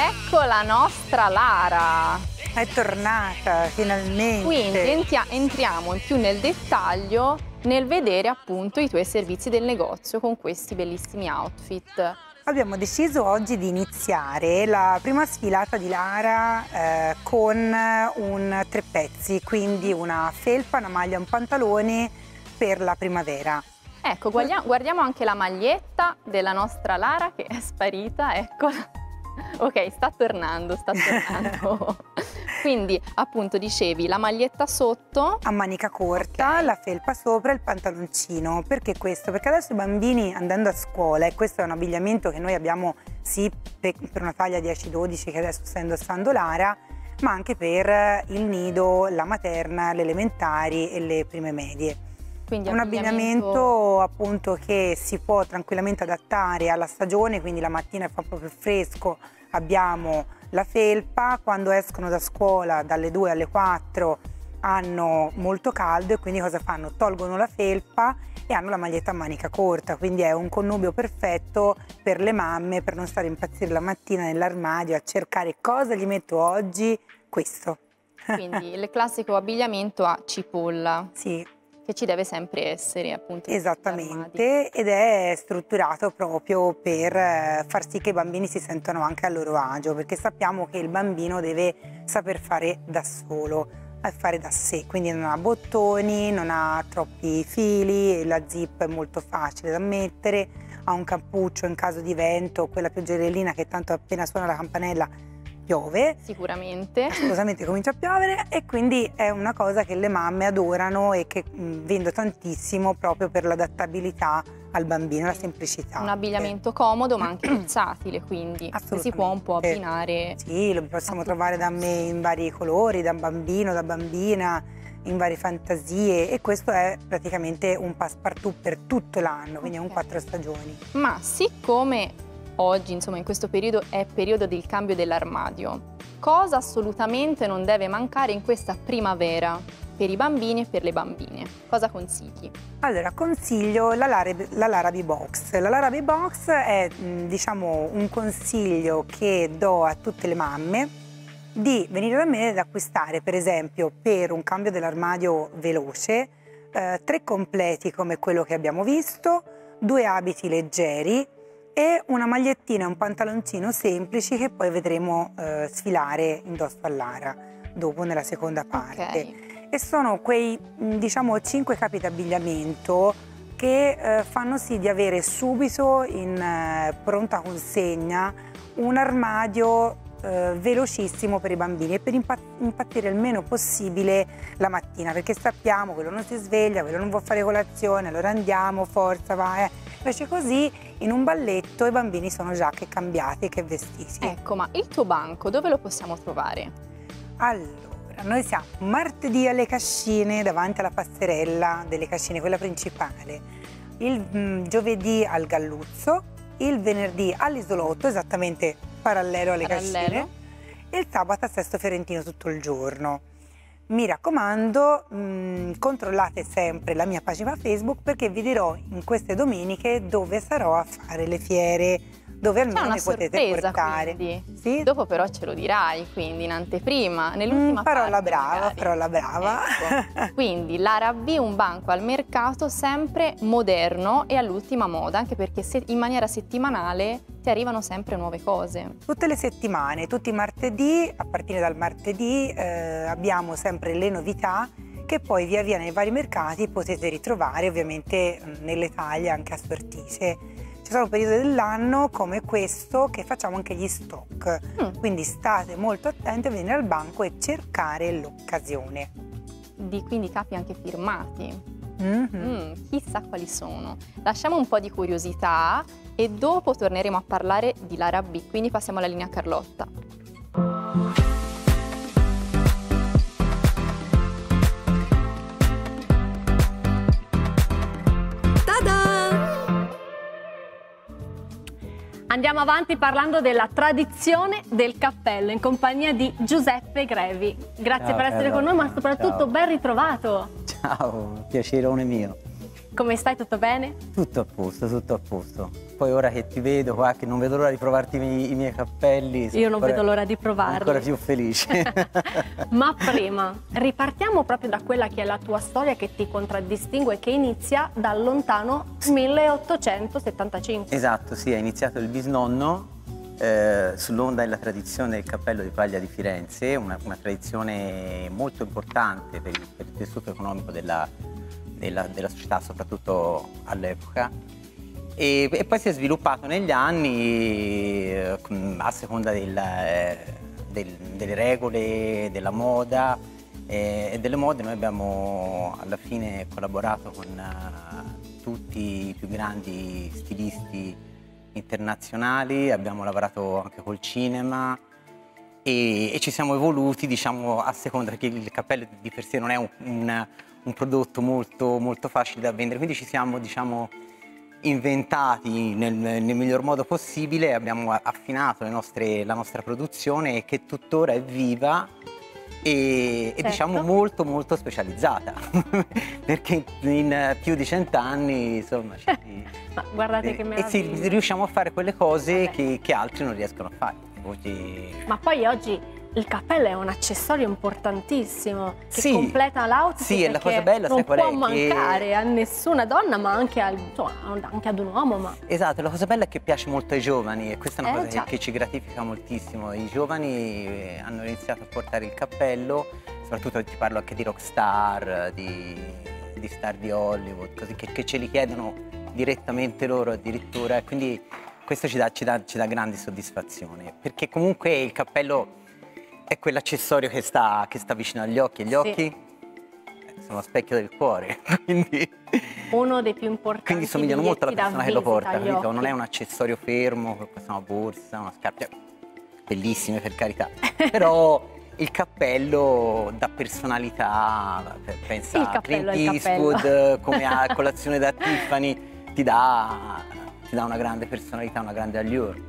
Speaker 8: Ecco la nostra Lara.
Speaker 9: È tornata finalmente.
Speaker 8: Quindi entriamo in più nel dettaglio nel vedere appunto i tuoi servizi del negozio con questi bellissimi outfit.
Speaker 9: Abbiamo deciso oggi di iniziare la prima sfilata di Lara eh, con un tre pezzi, quindi una felpa, una maglia e un pantalone per la primavera.
Speaker 8: Ecco, guardiamo anche la maglietta della nostra Lara che è sparita, eccola. Ok, sta tornando, sta tornando. Quindi, appunto, dicevi la maglietta sotto.
Speaker 9: A manica corta, okay. la felpa sopra e il pantaloncino. Perché questo? Perché adesso i bambini andando a scuola, e questo è un abbigliamento che noi abbiamo sì per una taglia 10-12 che adesso sta indossando Lara, ma anche per il nido, la materna, le elementari e le prime medie. Quindi un abbigliamento... abbigliamento appunto che si può tranquillamente adattare alla stagione, quindi la mattina fa proprio fresco, abbiamo la felpa, quando escono da scuola dalle 2 alle 4 hanno molto caldo e quindi cosa fanno? Tolgono la felpa e hanno la maglietta a manica corta, quindi è un connubio perfetto per le mamme per non stare a impazzire la mattina nell'armadio a cercare cosa gli metto oggi, questo.
Speaker 8: Quindi il classico abbigliamento a cipolla.
Speaker 9: Sì,
Speaker 8: che ci deve sempre essere appunto.
Speaker 9: Esattamente ed è strutturato proprio per eh, far sì che i bambini si sentano anche a loro agio perché sappiamo che il bambino deve saper fare da solo fare da sé, quindi non ha bottoni, non ha troppi fili, la zip è molto facile da mettere, ha un cappuccio in caso di vento, quella pioggerellina che tanto appena suona la campanella piove.
Speaker 8: Sicuramente.
Speaker 9: Assolutamente comincia a piovere e quindi è una cosa che le mamme adorano e che mh, vendo tantissimo proprio per l'adattabilità al bambino, la semplicità.
Speaker 8: Un abbigliamento comodo ma anche versatile, quindi si può un po' abbinare.
Speaker 9: Sì, lo possiamo trovare da me in vari colori, da bambino, da bambina, in varie fantasie e questo è praticamente un passepartout per tutto l'anno, quindi okay. è un quattro stagioni.
Speaker 8: Ma siccome oggi, insomma in questo periodo, è periodo del cambio dell'armadio. Cosa assolutamente non deve mancare in questa primavera per i bambini e per le bambine? Cosa consigli?
Speaker 9: Allora, consiglio la, Larabi, la Larabi Box. La Larabi Box è diciamo, un consiglio che do a tutte le mamme di venire da me ad acquistare, per esempio, per un cambio dell'armadio veloce, eh, tre completi come quello che abbiamo visto, due abiti leggeri, e una magliettina e un pantaloncino semplici che poi vedremo eh, sfilare indosso all'ara dopo nella seconda parte. Okay. E sono quei diciamo cinque capi d'abbigliamento che eh, fanno sì di avere subito in eh, pronta consegna un armadio eh, velocissimo per i bambini e per impazzire il meno possibile la mattina perché sappiamo quello non si sveglia, quello non vuole fare colazione, allora andiamo, forza, va. Eh. Invece così in un balletto i bambini sono già che cambiati, che vestiti.
Speaker 8: Ecco, ma il tuo banco dove lo possiamo trovare?
Speaker 9: Allora, noi siamo martedì alle Cascine, davanti alla passerella delle Cascine, quella principale, il mm, giovedì al Galluzzo, il venerdì all'Isolotto, esattamente parallelo alle parallelo. Cascine, e il sabato a Sesto Ferentino tutto il giorno. Mi raccomando mh, mm, controllate sempre la mia pagina Facebook perché vi dirò in queste domeniche dove sarò a fare le fiere dove almeno mi potete portare.
Speaker 8: Sì? Dopo però ce lo dirai, quindi in anteprima, nell'ultima mm,
Speaker 9: farò
Speaker 8: parte.
Speaker 9: la brava, magari. farò la brava.
Speaker 8: Ecco. quindi l'Ara B un banco al mercato sempre moderno e all'ultima moda, anche perché in maniera settimanale ti arrivano sempre nuove cose.
Speaker 9: Tutte le settimane, tutti i martedì, a partire dal martedì eh, abbiamo sempre le novità che poi via via nei vari mercati potete ritrovare ovviamente nelle taglie anche assortite ci sono periodi dell'anno come questo che facciamo anche gli stock, mm. quindi state molto attenti a venire al banco e cercare l'occasione.
Speaker 8: Di quindi capi anche firmati. Mm-hmm. Mm, chissà quali sono. Lasciamo un po' di curiosità e dopo torneremo a parlare di Lara B, quindi passiamo alla linea Carlotta.
Speaker 3: Andiamo avanti parlando della tradizione del cappello in compagnia di Giuseppe Grevi. Grazie
Speaker 10: Ciao,
Speaker 3: per essere
Speaker 10: Carlo.
Speaker 3: con noi, ma soprattutto
Speaker 10: Ciao.
Speaker 3: ben ritrovato.
Speaker 10: Ciao, piacerone mio.
Speaker 3: Come stai? Tutto bene?
Speaker 10: Tutto a posto, tutto a posto. Poi ora che ti vedo qua, che non vedo l'ora di provarti i miei, i miei cappelli.
Speaker 3: Io non vedo l'ora di provarli.
Speaker 10: Ancora più felice.
Speaker 3: Ma prima, ripartiamo proprio da quella che è la tua storia che ti contraddistingue, che inizia dal lontano 1875.
Speaker 10: esatto, sì, è iniziato il bisnonno eh, sull'onda della tradizione del cappello di paglia di Firenze, una, una tradizione molto importante per il, per il tessuto economico della, della- della società, soprattutto all'epoca. E, e poi si è sviluppato negli anni eh, a seconda del, eh, del- delle regole, della moda eh, e delle mode. Noi abbiamo alla fine collaborato con tutti i più grandi stilisti internazionali, abbiamo lavorato anche col cinema e, e ci siamo evoluti diciamo a seconda perché il cappello di per sé non è un, un- un prodotto molto, molto facile da vendere, quindi ci siamo diciamo inventati nel, nel miglior modo possibile, abbiamo affinato le nostre- la nostra produzione che tuttora è viva e, e
Speaker 3: Certo.
Speaker 10: diciamo molto molto specializzata perché in più di cent'anni insomma ci-
Speaker 3: Ma guardate che
Speaker 10: e sì, riusciamo a fare quelle cose che, che altri non riescono a fare. Oggi-
Speaker 3: Ma poi oggi il cappello è un accessorio importantissimo che
Speaker 10: Sì.
Speaker 3: completa l'outfit
Speaker 10: Sì, e la cosa
Speaker 3: che
Speaker 10: bella,
Speaker 3: non può
Speaker 10: è? Che-
Speaker 3: mancare a nessuna donna, ma anche, al- anche ad un uomo. Ma
Speaker 10: Esatto, la cosa bella è che piace molto ai giovani e questa è una
Speaker 3: Eh,
Speaker 10: cosa che, che ci gratifica moltissimo. I giovani eh, hanno iniziato a portare il cappello, soprattutto ti parlo anche di rockstar, di, di star di Hollywood, così che, che ce li chiedono direttamente loro addirittura quindi questo ci dà, ci dà- ci dà grande soddisfazione perché comunque il cappello è quell'accessorio che sta, che sta vicino agli occhi e gli
Speaker 3: Sì.
Speaker 10: occhi sono lo specchio del cuore, quindi...
Speaker 3: uno dei più importanti
Speaker 10: Quindi somigliano molto alla persona che lo porta, capito? Non è un accessorio fermo, questa è una borsa, una scarpa, cioè, bellissime per carità. Però il cappello dà personalità, pe- pensa
Speaker 3: Il
Speaker 10: a Clint. Eastwood come a colazione da Tiffany, ti dà, ti dà una grande personalità, una grande allure.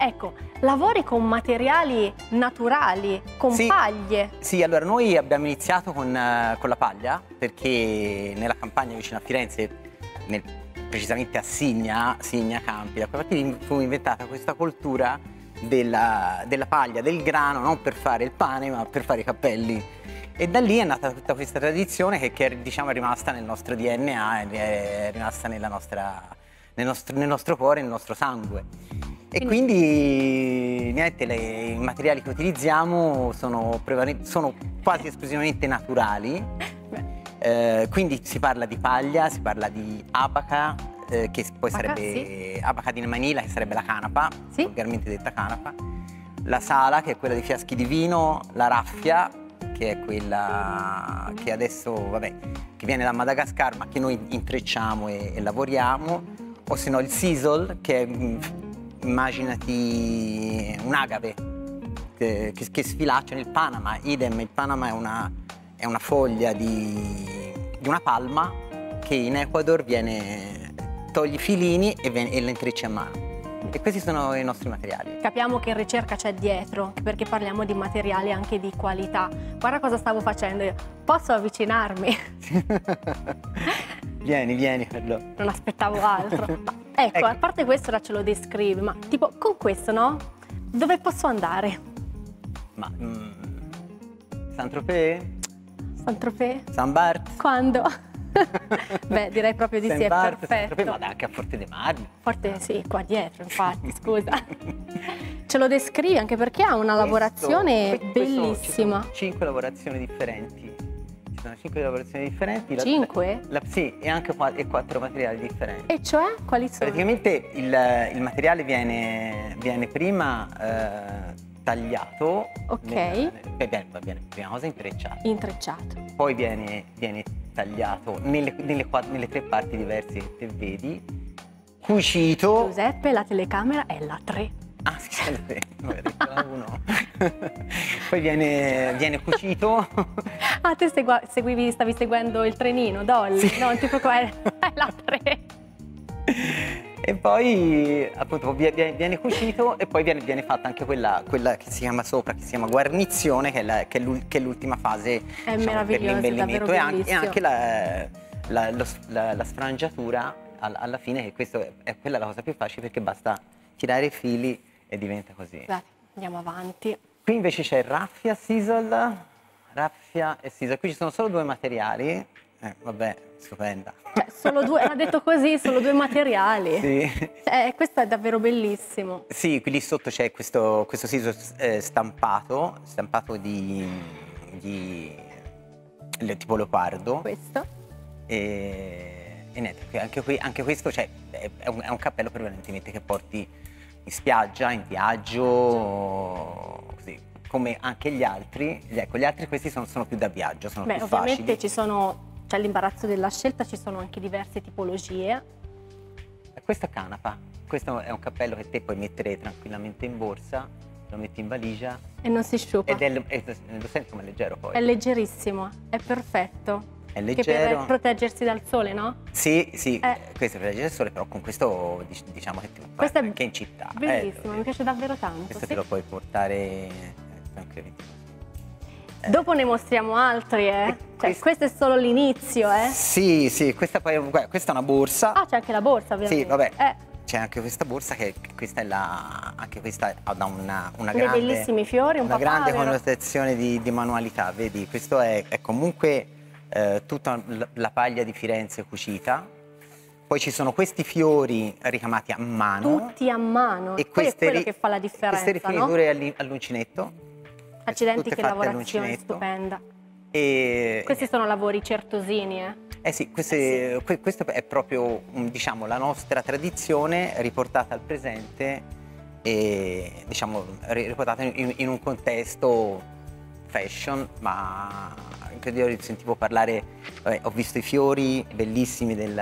Speaker 3: Ecco, lavori con materiali naturali, con
Speaker 10: Sì.
Speaker 3: paglie.
Speaker 10: Sì, allora noi abbiamo iniziato con, eh, con la paglia perché nella campagna vicino a Firenze, nel- precisamente a Signa, Signa Campi, da quella parte fu inventata questa cultura della, della paglia, del grano, non per fare il pane ma per fare i cappelli. E da lì è nata tutta questa tradizione che, che è, diciamo, è rimasta nel nostro DNA, è, rimasta nella nostra- nel, nostro, nel nostro cuore, nel nostro sangue. E quindi niente, le- i materiali che utilizziamo sono, sono quasi esclusivamente naturali. Eh, quindi si parla di paglia, si parla di abaca, eh, che poi
Speaker 3: Abaca,
Speaker 10: sarebbe abaca di manila, che sarebbe la canapa,
Speaker 3: Sì.
Speaker 10: vulgarmente detta canapa. La sala, che è quella di fiaschi di vino, la raffia, che è quella che adesso, vabbè, che viene da Madagascar, ma che noi intrecciamo e, e lavoriamo, o se no il sisal, che è, immaginati un agave che, che, sfilaccia nel Panama, idem, il Panama è una, è una foglia di, di una palma che in Ecuador viene, togli i filini e, viene- e la intrecci a mano. E questi sono i nostri materiali.
Speaker 3: Capiamo che ricerca c'è dietro, perché parliamo di materiali anche di qualità. Guarda cosa stavo facendo io. Posso avvicinarmi?
Speaker 10: vieni, vieni, Carlo.
Speaker 3: Non aspettavo altro. Ecco,
Speaker 10: Ecco.
Speaker 3: a parte questo ora ce lo descrivi, ma tipo con questo, no? Dove posso andare?
Speaker 10: Ma mm, Saint-Tropez?
Speaker 3: Saint-Tropez?
Speaker 10: Saint-Bart?
Speaker 3: Quando? Beh, direi proprio di sì, è
Speaker 10: Saint-Tropez,
Speaker 3: perfetto.
Speaker 10: ma anche a Forte dei Marmi.
Speaker 3: Forte sì, qua dietro, infatti, scusa. Ce lo descrivi anche perché ha una lavorazione
Speaker 10: Questo- questo- Ci
Speaker 3: bellissima.
Speaker 10: cinque lavorazioni differenti. Ci sono cinque lavorazioni differenti. La-
Speaker 3: Cinque?
Speaker 10: la- sì, e anche e quattro materiali differenti.
Speaker 3: E cioè, quali sono?
Speaker 10: Praticamente il, il materiale viene, viene prima eh, tagliato.
Speaker 3: Ok.
Speaker 10: nel- beh, viene, va bene, prima cosa intrecciato.
Speaker 3: Intrecciato.
Speaker 10: Poi viene, viene tagliato nelle, nelle, nelle tre parti diverse che te vedi, cucito.
Speaker 3: Giuseppe, la telecamera è la 3.
Speaker 10: Ah, sì, è la 3, la 1. Poi viene, viene cucito.
Speaker 3: Ah, te segua, seguivi, stavi seguendo il trenino, Dolly? Sì. No, non ti preoccupare, è la 3.
Speaker 10: E poi appunto viene, cucito e poi viene, viene fatta anche quella, quella, che si chiama sopra, che si chiama guarnizione, che è, l'ultima fase
Speaker 3: è diciamo, per
Speaker 10: l'imbellimento e
Speaker 3: anche,
Speaker 10: e anche la, la, la, la, sfrangiatura alla fine, che questa è quella la cosa più facile perché basta tirare i fili e diventa così.
Speaker 3: Beh, andiamo avanti.
Speaker 10: Qui invece c'è raffia, sizzle, raffia e sizzle. Qui ci sono solo due materiali, eh, vabbè, stupenda.
Speaker 3: Beh, solo due, ha detto così, solo due materiali.
Speaker 10: Sì.
Speaker 3: Cioè, questo è davvero bellissimo.
Speaker 10: Sì, qui lì sotto c'è questo, questo siso eh, stampato, stampato di, di, tipo leopardo.
Speaker 3: Questo.
Speaker 10: E, e niente, anche, qui, anche questo cioè, è, un, è, un, cappello prevalentemente che porti in spiaggia, in viaggio, così, come anche gli altri. Ecco, gli altri questi sono, sono più da viaggio, sono
Speaker 3: Beh,
Speaker 10: più
Speaker 3: ovviamente
Speaker 10: facili.
Speaker 3: ci sono c'è l'imbarazzo della scelta, ci sono anche diverse tipologie.
Speaker 10: Questo è canapa, questo è un cappello che te puoi mettere tranquillamente in borsa, lo metti in valigia.
Speaker 3: E non si sciupa.
Speaker 10: Ed è, è, lo senti come è leggero poi.
Speaker 3: È leggerissimo, è perfetto.
Speaker 10: È leggero.
Speaker 3: Che per proteggersi dal sole, no?
Speaker 10: Sì, sì, eh. questo è per proteggere dal sole, però con questo diciamo che ti puoi
Speaker 3: questo
Speaker 10: anche in città.
Speaker 3: Bellissimo, eh, mi piace davvero tanto.
Speaker 10: Questo
Speaker 3: sì.
Speaker 10: te lo puoi portare tranquillamente
Speaker 3: eh. Dopo ne mostriamo altri, eh? Cioè, questo... è solo l'inizio, eh?
Speaker 10: Sì, sì, questa, poi, questa è una borsa.
Speaker 3: Ah, c'è anche la borsa, ovviamente.
Speaker 10: Sì, vabbè.
Speaker 3: Eh.
Speaker 10: C'è anche questa borsa che questa è la, anche questa ha una, una
Speaker 3: Dei
Speaker 10: grande,
Speaker 3: bellissimi fiori, un
Speaker 10: una grande
Speaker 3: papavero.
Speaker 10: connotazione di, di, manualità, vedi? Questo è, è comunque eh, tutta la paglia di Firenze cucita. Poi ci sono questi fiori ricamati a mano.
Speaker 3: Tutti a mano. E queste è quello che fa la differenza,
Speaker 10: Queste rifiniture no? all'uncinetto
Speaker 3: Accidenti che lavorazione stupenda.
Speaker 10: E...
Speaker 3: Questi sono lavori certosini, eh?
Speaker 10: Eh sì, queste, eh sì. questa è proprio diciamo, la nostra tradizione riportata al presente e diciamo, riportata in, in un contesto fashion, ma anche io sentivo parlare, vabbè, ho visto i fiori bellissimi del,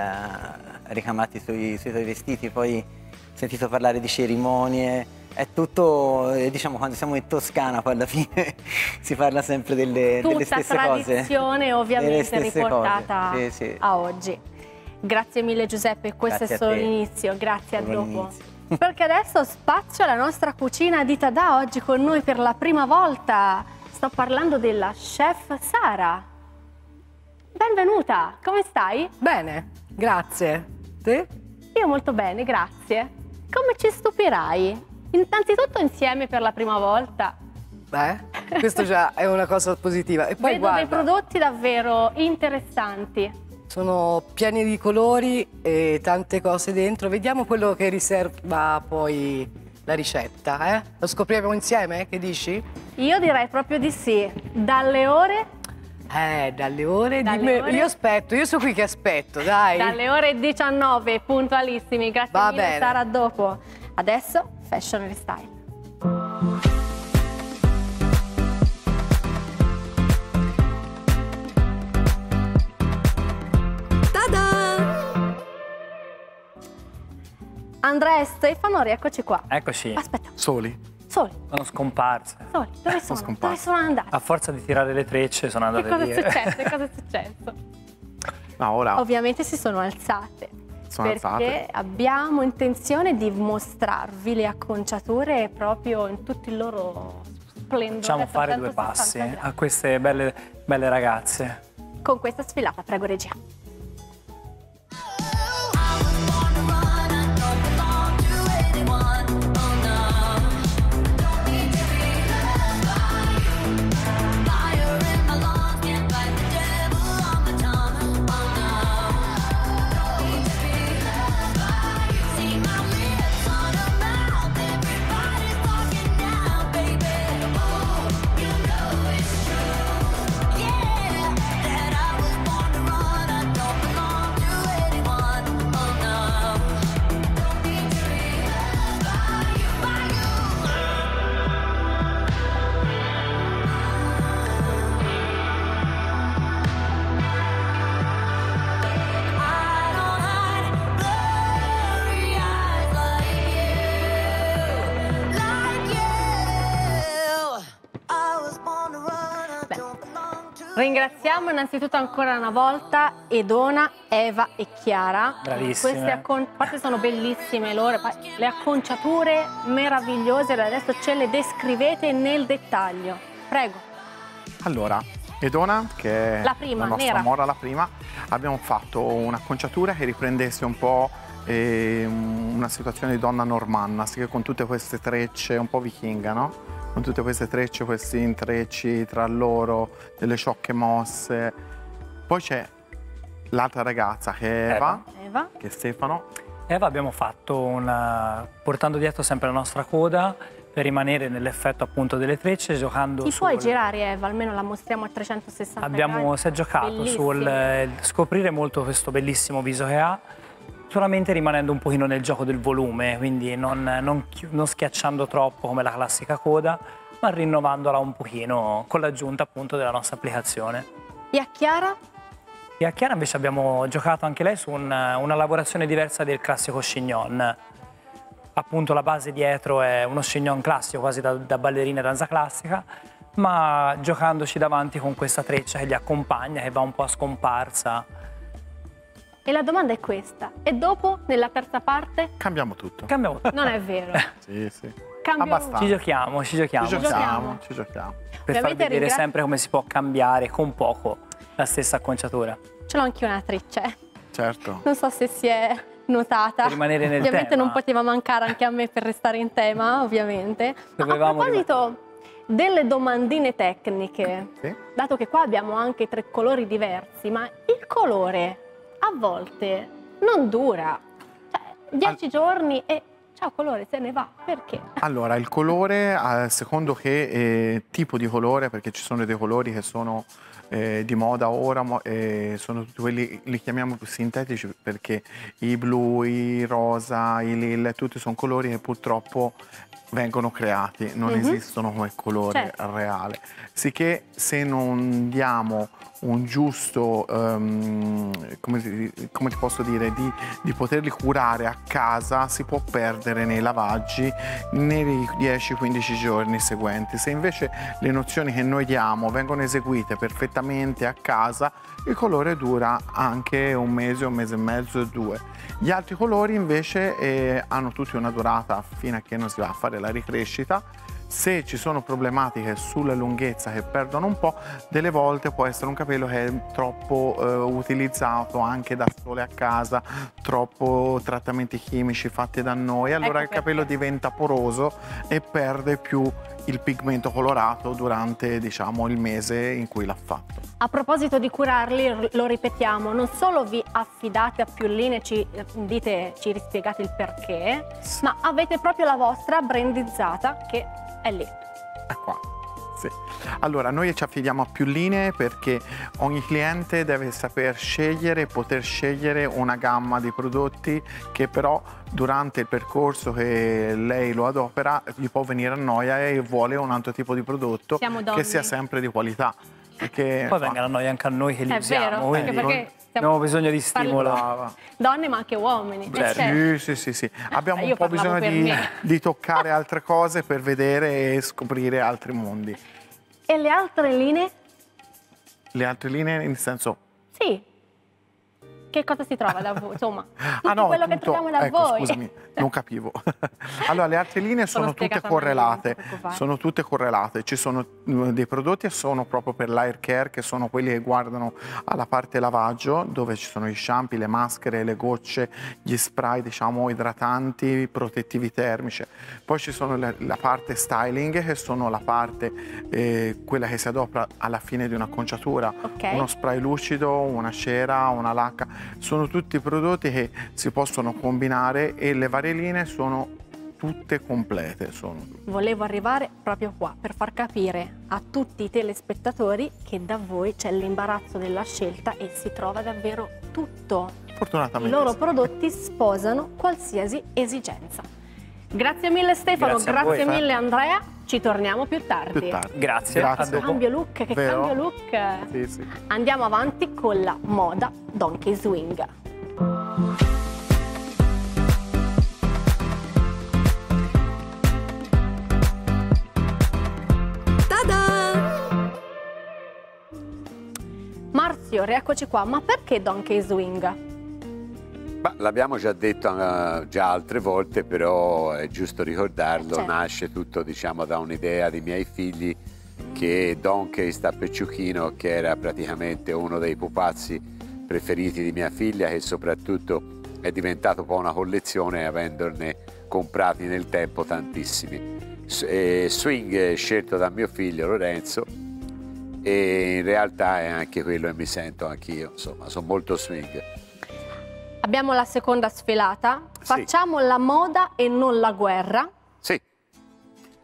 Speaker 10: ricamati sui, sui tuoi vestiti, poi ho sentito parlare di cerimonie, è tutto, eh, diciamo, quando siamo in Toscana poi alla fine si parla sempre delle, delle stesse cose.
Speaker 3: Tutta tradizione ovviamente riportata sì, sì. a oggi. Grazie mille Giuseppe, questo
Speaker 10: grazie
Speaker 3: è solo l'inizio, grazie
Speaker 10: solo
Speaker 3: a dopo. Perché adesso spazio alla nostra cucina di Tada, oggi con noi per la prima volta sto parlando della chef Sara. Benvenuta, come stai?
Speaker 11: Bene, grazie. Te?
Speaker 3: Io molto bene, grazie. Come ci stupirai? Innanzitutto insieme per la prima volta.
Speaker 11: Beh, questo già è una cosa positiva. E poi
Speaker 3: Vedo
Speaker 11: guarda,
Speaker 3: dei prodotti davvero interessanti.
Speaker 11: Sono pieni di colori e tante cose dentro. Vediamo quello che riserva poi la ricetta, eh? Lo scopriamo insieme? Che dici?
Speaker 3: Io direi proprio di sì. Dalle ore
Speaker 11: eh, dalle ore
Speaker 3: dalle
Speaker 11: di
Speaker 3: ore...
Speaker 11: Io aspetto, io sono qui che aspetto, dai.
Speaker 3: Dalle ore 19, puntualissimi. Grazie
Speaker 11: Va
Speaker 3: mille,
Speaker 11: bene.
Speaker 3: Sara, dopo. Adesso, fashion and Andrea e Stefano, rieccoci qua.
Speaker 5: Eccoci.
Speaker 3: Aspetta.
Speaker 4: Soli?
Speaker 3: Soli.
Speaker 5: Sono scomparse.
Speaker 3: Soli. Dove sono?
Speaker 4: scomparse.
Speaker 3: Dove sono andati?
Speaker 5: A forza di tirare le trecce sono andate
Speaker 3: Che cosa è
Speaker 5: via.
Speaker 3: successo? Cosa è successo?
Speaker 4: Ma ora
Speaker 3: Ovviamente si sono alzate.
Speaker 4: sono
Speaker 3: perché
Speaker 4: alzate.
Speaker 3: abbiamo intenzione di mostrarvi le acconciature proprio in tutto il loro splendore.
Speaker 5: Facciamo fare due
Speaker 3: 360
Speaker 5: passi
Speaker 3: gradi.
Speaker 5: a queste belle, belle ragazze.
Speaker 3: Con questa sfilata, prego regia. Ringraziamo innanzitutto ancora una volta Edona, Eva e Chiara.
Speaker 5: Bravissime.
Speaker 3: Queste accon- a parte sono bellissime loro, le acconciature meravigliose, adesso ce le descrivete nel dettaglio. Prego.
Speaker 4: Allora, Edona, che è
Speaker 3: La prima,
Speaker 4: la nostra
Speaker 3: nera.
Speaker 4: mora, la prima, abbiamo fatto un'acconciatura che riprendesse un po' eh, una situazione di donna normanna, sì che con tutte queste trecce un po' vichinga, no? Con tutte queste trecce, questi intrecci tra loro, delle sciocche mosse. Poi c'è l'altra ragazza che è Eva,
Speaker 3: Eva.
Speaker 4: che è Stefano.
Speaker 5: Eva abbiamo fatto una... portando dietro sempre la nostra coda per rimanere nell'effetto appunto delle trecce giocando
Speaker 3: Ti
Speaker 5: sul...
Speaker 3: puoi girare Eva, almeno la mostriamo a 360
Speaker 5: Abbiamo,
Speaker 3: gradi.
Speaker 5: si è giocato
Speaker 3: Bellissimo.
Speaker 5: sul eh, scoprire molto questo bellissimo viso che ha, solamente rimanendo un pochino nel gioco del volume, quindi non, non non schiacciando troppo come la classica coda, ma rinnovandola un pochino con l'aggiunta appunto della nostra applicazione.
Speaker 3: E a Chiara?
Speaker 5: E a Chiara invece abbiamo giocato anche lei su un- una lavorazione diversa del classico chignon. Appunto la base dietro è uno chignon classico, quasi da, da ballerina e danza classica, ma giocandoci davanti con questa treccia che li accompagna, che va un po' a scomparsa.
Speaker 3: E la domanda è questa. E dopo, nella terza parte?
Speaker 4: Cambiamo tutto.
Speaker 5: Cambiamo
Speaker 3: Non è vero.
Speaker 4: Sì, sì.
Speaker 3: Cambio-
Speaker 4: Abbastanza.
Speaker 5: Ci giochiamo, ci giochiamo.
Speaker 4: Ci giochiamo, ci giochiamo.
Speaker 5: Per far
Speaker 3: Ovviamente
Speaker 5: vedere
Speaker 3: ringra-
Speaker 5: sempre come si può cambiare con poco la stessa acconciatura.
Speaker 3: Ce l'ho anch'io una trecce.
Speaker 4: Certo.
Speaker 3: Non so se si è notata.
Speaker 5: Per rimanere nel
Speaker 3: ovviamente
Speaker 5: tema.
Speaker 3: non poteva mancare anche a me per restare in tema, ovviamente. Ma
Speaker 5: Dovevamo
Speaker 3: a proposito delle domandine tecniche,
Speaker 4: Sì.
Speaker 3: dato che qua abbiamo anche tre colori diversi, ma il colore a volte non dura. Cioè, dieci giorni e ciao colore, se ne va. Perché?
Speaker 4: Allora, il colore, secondo che eh, tipo di colore, perché ci sono dei colori che sono eh, di moda ora, eh, sono tutti quelli, li chiamiamo più sintetici perché i blu, i rosa, i lilla, tutti sono colori che purtroppo vengono creati, non
Speaker 3: Mhm.
Speaker 4: esistono come colore
Speaker 3: Certo.
Speaker 4: reale. Sicché se non diamo un giusto, ehm, come, come ti posso dire, di, di poterli curare a casa si può perdere nei lavaggi nei 10-15 giorni seguenti. Se invece le nozioni che noi diamo vengono eseguite perfettamente a casa, il colore dura anche un mese, un mese e mezzo, due. Gli altri colori invece eh, hanno tutti una durata fino a che non si va a fare la ricrescita. Se ci sono problematiche sulla lunghezza che perdono un po', delle volte può essere un capello che è troppo eh, utilizzato anche da sole a casa, troppo trattamenti chimici fatti da noi, allora
Speaker 3: Ecco
Speaker 4: il capello diventa poroso e perde più il pigmento colorato durante diciamo, il mese in cui l'ha fatto.
Speaker 3: A proposito di curarli, lo ripetiamo, non solo vi affidate a più linee, ci dite, ci rispiegate il perché, ma avete proprio la vostra brandizzata che è lì.
Speaker 4: È qua. Sì. Allora, noi ci affidiamo a più linee perché ogni cliente deve saper scegliere poter scegliere una gamma di prodotti che però durante il percorso che lei lo adopera gli può venire a noia e vuole un altro tipo di prodotto che sia sempre di qualità. Perché,
Speaker 5: Poi venga la noia anche a noi che li
Speaker 3: È
Speaker 5: usiamo,
Speaker 3: vero,
Speaker 5: quindi
Speaker 3: anche perché
Speaker 5: abbiamo bisogno di.
Speaker 4: Brava.
Speaker 3: Donne ma anche uomini. eh,
Speaker 5: Certo.
Speaker 4: Sì, sì, sì, sì. Abbiamo
Speaker 3: Io
Speaker 4: un po' bisogno di, di toccare altre cose per vedere e scoprire altri mondi.
Speaker 3: E le altre linee?
Speaker 4: Le altre linee, nel senso,
Speaker 3: Sì. Che cosa si trova da voi? Insomma, tutto
Speaker 4: Ah no,
Speaker 3: quello che
Speaker 4: appunto-
Speaker 3: troviamo da
Speaker 4: ecco,
Speaker 3: voi.
Speaker 4: scusami, non capivo. allora, le altre linee
Speaker 3: Sono
Speaker 4: sono, tutte correlate. Sono tutte correlate. Ci sono eh, dei prodotti che sono proprio per l'air care, che sono quelli che guardano alla parte lavaggio, dove ci sono gli shampoo, le maschere, le gocce, gli spray, diciamo, idratanti, protettivi termici. Poi ci sono la, la parte styling, che sono la parte, eh, quella che si adopera alla fine di un'acconciatura.
Speaker 3: Ok.
Speaker 4: Uno spray lucido, una cera, una lacca, sono tutti prodotti che si possono combinare e le varie linee sono tutte complete. Sono.
Speaker 3: Volevo arrivare proprio qua per far capire a tutti i telespettatori che da voi c'è l'imbarazzo della scelta e si trova davvero tutto. I
Speaker 4: Fortunatamente.
Speaker 3: loro
Speaker 4: sì.
Speaker 3: prodotti sposano qualsiasi esigenza. Grazie mille Stefano,
Speaker 5: Grazie
Speaker 3: grazie,
Speaker 5: voi.
Speaker 3: mille Andrea, ci torniamo più tardi.
Speaker 4: Più tardi.
Speaker 5: Grazie,
Speaker 4: Grazie.
Speaker 3: Cambio look, che
Speaker 4: Vero?
Speaker 3: cambio look.
Speaker 4: Sì, sì.
Speaker 3: Andiamo avanti con la moda Donkey Swing.
Speaker 2: Ta-da!
Speaker 3: Fiori, eccoci qua, ma perché Donkey Swing?
Speaker 6: L'abbiamo già detto uh, già altre volte, però è giusto ricordarlo,
Speaker 3: certo.
Speaker 6: nasce tutto diciamo, da un'idea di miei figli che Donkey sta Pecciuchino, che era praticamente uno dei pupazzi preferiti di mia figlia, che soprattutto è diventato poi una collezione avendone comprati nel tempo tantissimi. E swing scelto da mio figlio Lorenzo e in realtà è anche quello che mi sento anch'io, insomma, sono molto swing.
Speaker 3: Abbiamo la seconda sfilata, facciamo sì. la moda e non la guerra.
Speaker 6: Sì,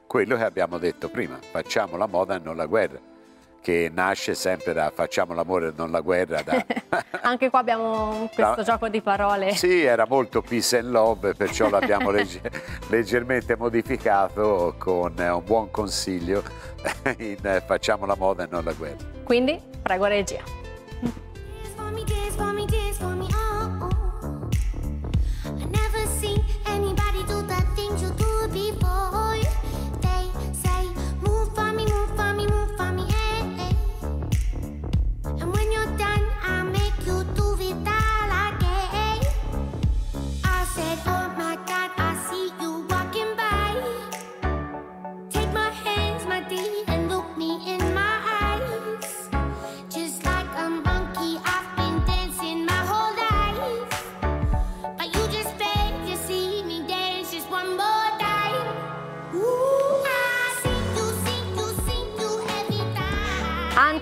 Speaker 6: quello che abbiamo detto prima, facciamo la moda e non la guerra che nasce sempre da facciamo l'amore e non la guerra. Da...
Speaker 3: Anche qua abbiamo questo no. gioco di parole.
Speaker 6: Sì, era molto peace and love, perciò l'abbiamo legge... leggermente modificato con un buon consiglio in facciamo la moda e non la guerra.
Speaker 3: Quindi, prego regia.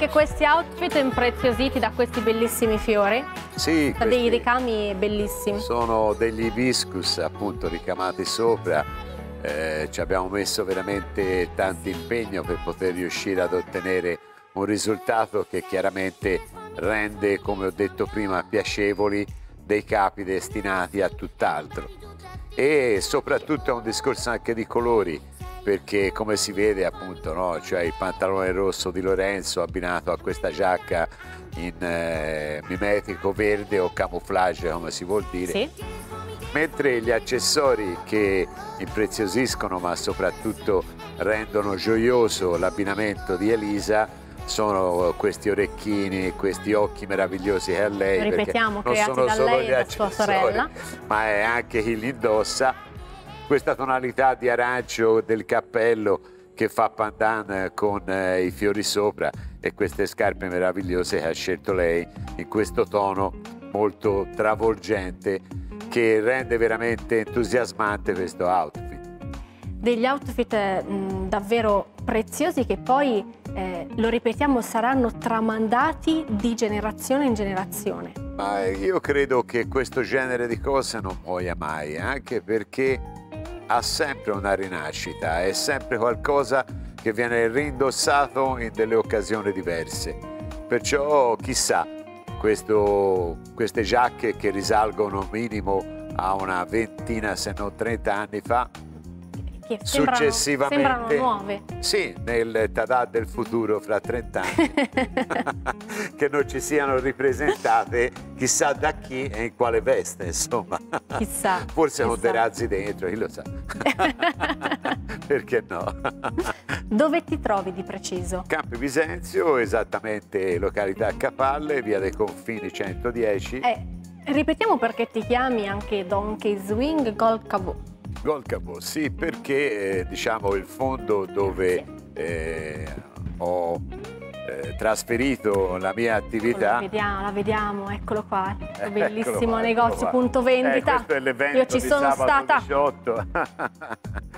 Speaker 3: Anche questi outfit impreziositi da questi bellissimi fiori.
Speaker 6: Sì,
Speaker 3: da dei ricami bellissimi.
Speaker 6: Sono degli hibiscus appunto ricamati sopra. Eh, ci abbiamo messo veramente tanto impegno per poter riuscire ad ottenere un risultato che chiaramente rende, come ho detto prima, piacevoli dei capi destinati a tutt'altro. E soprattutto è un discorso anche di colori perché come si vede appunto no, cioè il pantalone rosso di Lorenzo abbinato a questa giacca in eh, mimetico verde o camouflage come si vuol dire.
Speaker 3: Sì.
Speaker 6: mentre gli accessori che impreziosiscono ma soprattutto rendono gioioso l'abbinamento di Elisa sono questi orecchini, questi occhi meravigliosi che ha lei
Speaker 3: ripetiamo
Speaker 6: non
Speaker 3: creati
Speaker 6: sono
Speaker 3: da
Speaker 6: solo
Speaker 3: lei e da sua sorella.
Speaker 6: ma è anche chi li indossa questa tonalità di arancio del cappello che fa pandan con eh, i fiori sopra e queste scarpe meravigliose che ha scelto lei in questo tono molto travolgente che rende veramente entusiasmante questo outfit.
Speaker 3: Degli outfit mm, davvero preziosi che poi, eh, lo ripetiamo, saranno tramandati di generazione in generazione.
Speaker 6: Ma io credo che questo genere di cose non muoia mai, anche perché ha sempre una rinascita, è sempre qualcosa che viene rindossato in delle occasioni diverse. Perciò chissà, questo, queste giacche che risalgono minimo a una ventina se non 30 anni fa,
Speaker 3: sembrano,
Speaker 6: successivamente
Speaker 3: sembrano nuove.
Speaker 6: Sì, nel Tadà del futuro fra 30 anni che non ci siano ripresentate chissà da chi e in quale veste, insomma.
Speaker 3: Chissà.
Speaker 6: Forse
Speaker 3: chissà.
Speaker 6: con dei razzi dentro, chi lo sa. Perché no?
Speaker 3: Dove ti trovi di preciso?
Speaker 6: Campi Bisenzio, esattamente località Capalle, via dei Confini 110.
Speaker 3: Eh, ripetiamo perché ti chiami anche Donkey Swing Gold Cabo.
Speaker 6: Gold Cabo, sì, perché eh, diciamo il fondo dove eh, ho eh, trasferito la mia attività.
Speaker 3: La vediamo, la vediamo, eccolo qua, il
Speaker 6: Eccolo
Speaker 3: bellissimo
Speaker 6: qua,
Speaker 3: negozio
Speaker 6: eccolo qua.
Speaker 3: punto vendita.
Speaker 6: Eh, questo è l'evento
Speaker 3: Io ci sono stata.
Speaker 6: 18.